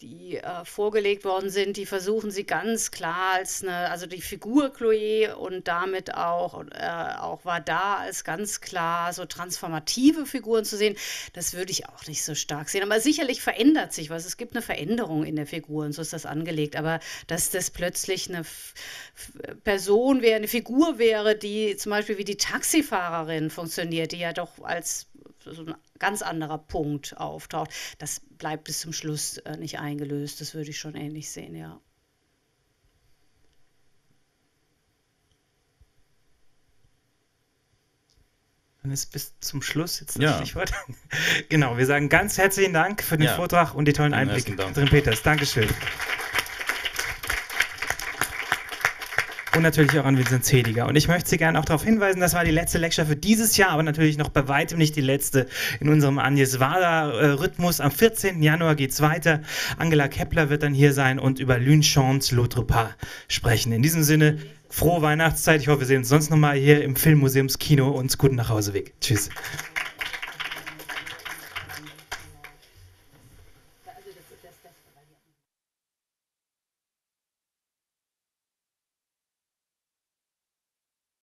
die äh, vorgelegt worden sind, die versuchen sie ganz klar als eine, also die Figur Chloe und damit auch, äh, auch war da als ganz klar so transformative Figuren zu sehen. Das würde ich auch nicht so stark sehen. Aber sicherlich verändert sich was. Es gibt eine Veränderung in der Figur und so ist das angelegt. Aber dass das plötzlich eine F Person wäre, eine Figur wäre, die zum Beispiel wie die Taxifahrerin funktioniert, die ja doch als so ein ganz anderer Punkt auftaucht. Das bleibt bis zum Schluss äh, nicht eingelöst. Das würde ich schon ähnlich sehen, ja. Dann ist bis zum Schluss jetzt das ja. Stichwort. [laughs] genau, wir sagen ganz herzlichen Dank für den ja. Vortrag und die tollen Einblicke. Drin Peters, Dankeschön. Und natürlich auch an Vincent Zediger. Und ich möchte Sie gerne auch darauf hinweisen, das war die letzte Lecture für dieses Jahr, aber natürlich noch bei weitem nicht die letzte in unserem Agnes Wada-Rhythmus. Am 14. Januar geht es weiter. Angela Kepler wird dann hier sein und über Lune-Chance L'Autre Pas sprechen. In diesem Sinne, frohe Weihnachtszeit. Ich hoffe, wir sehen uns sonst nochmal hier im Filmmuseumskino und guten Nachhauseweg. Tschüss.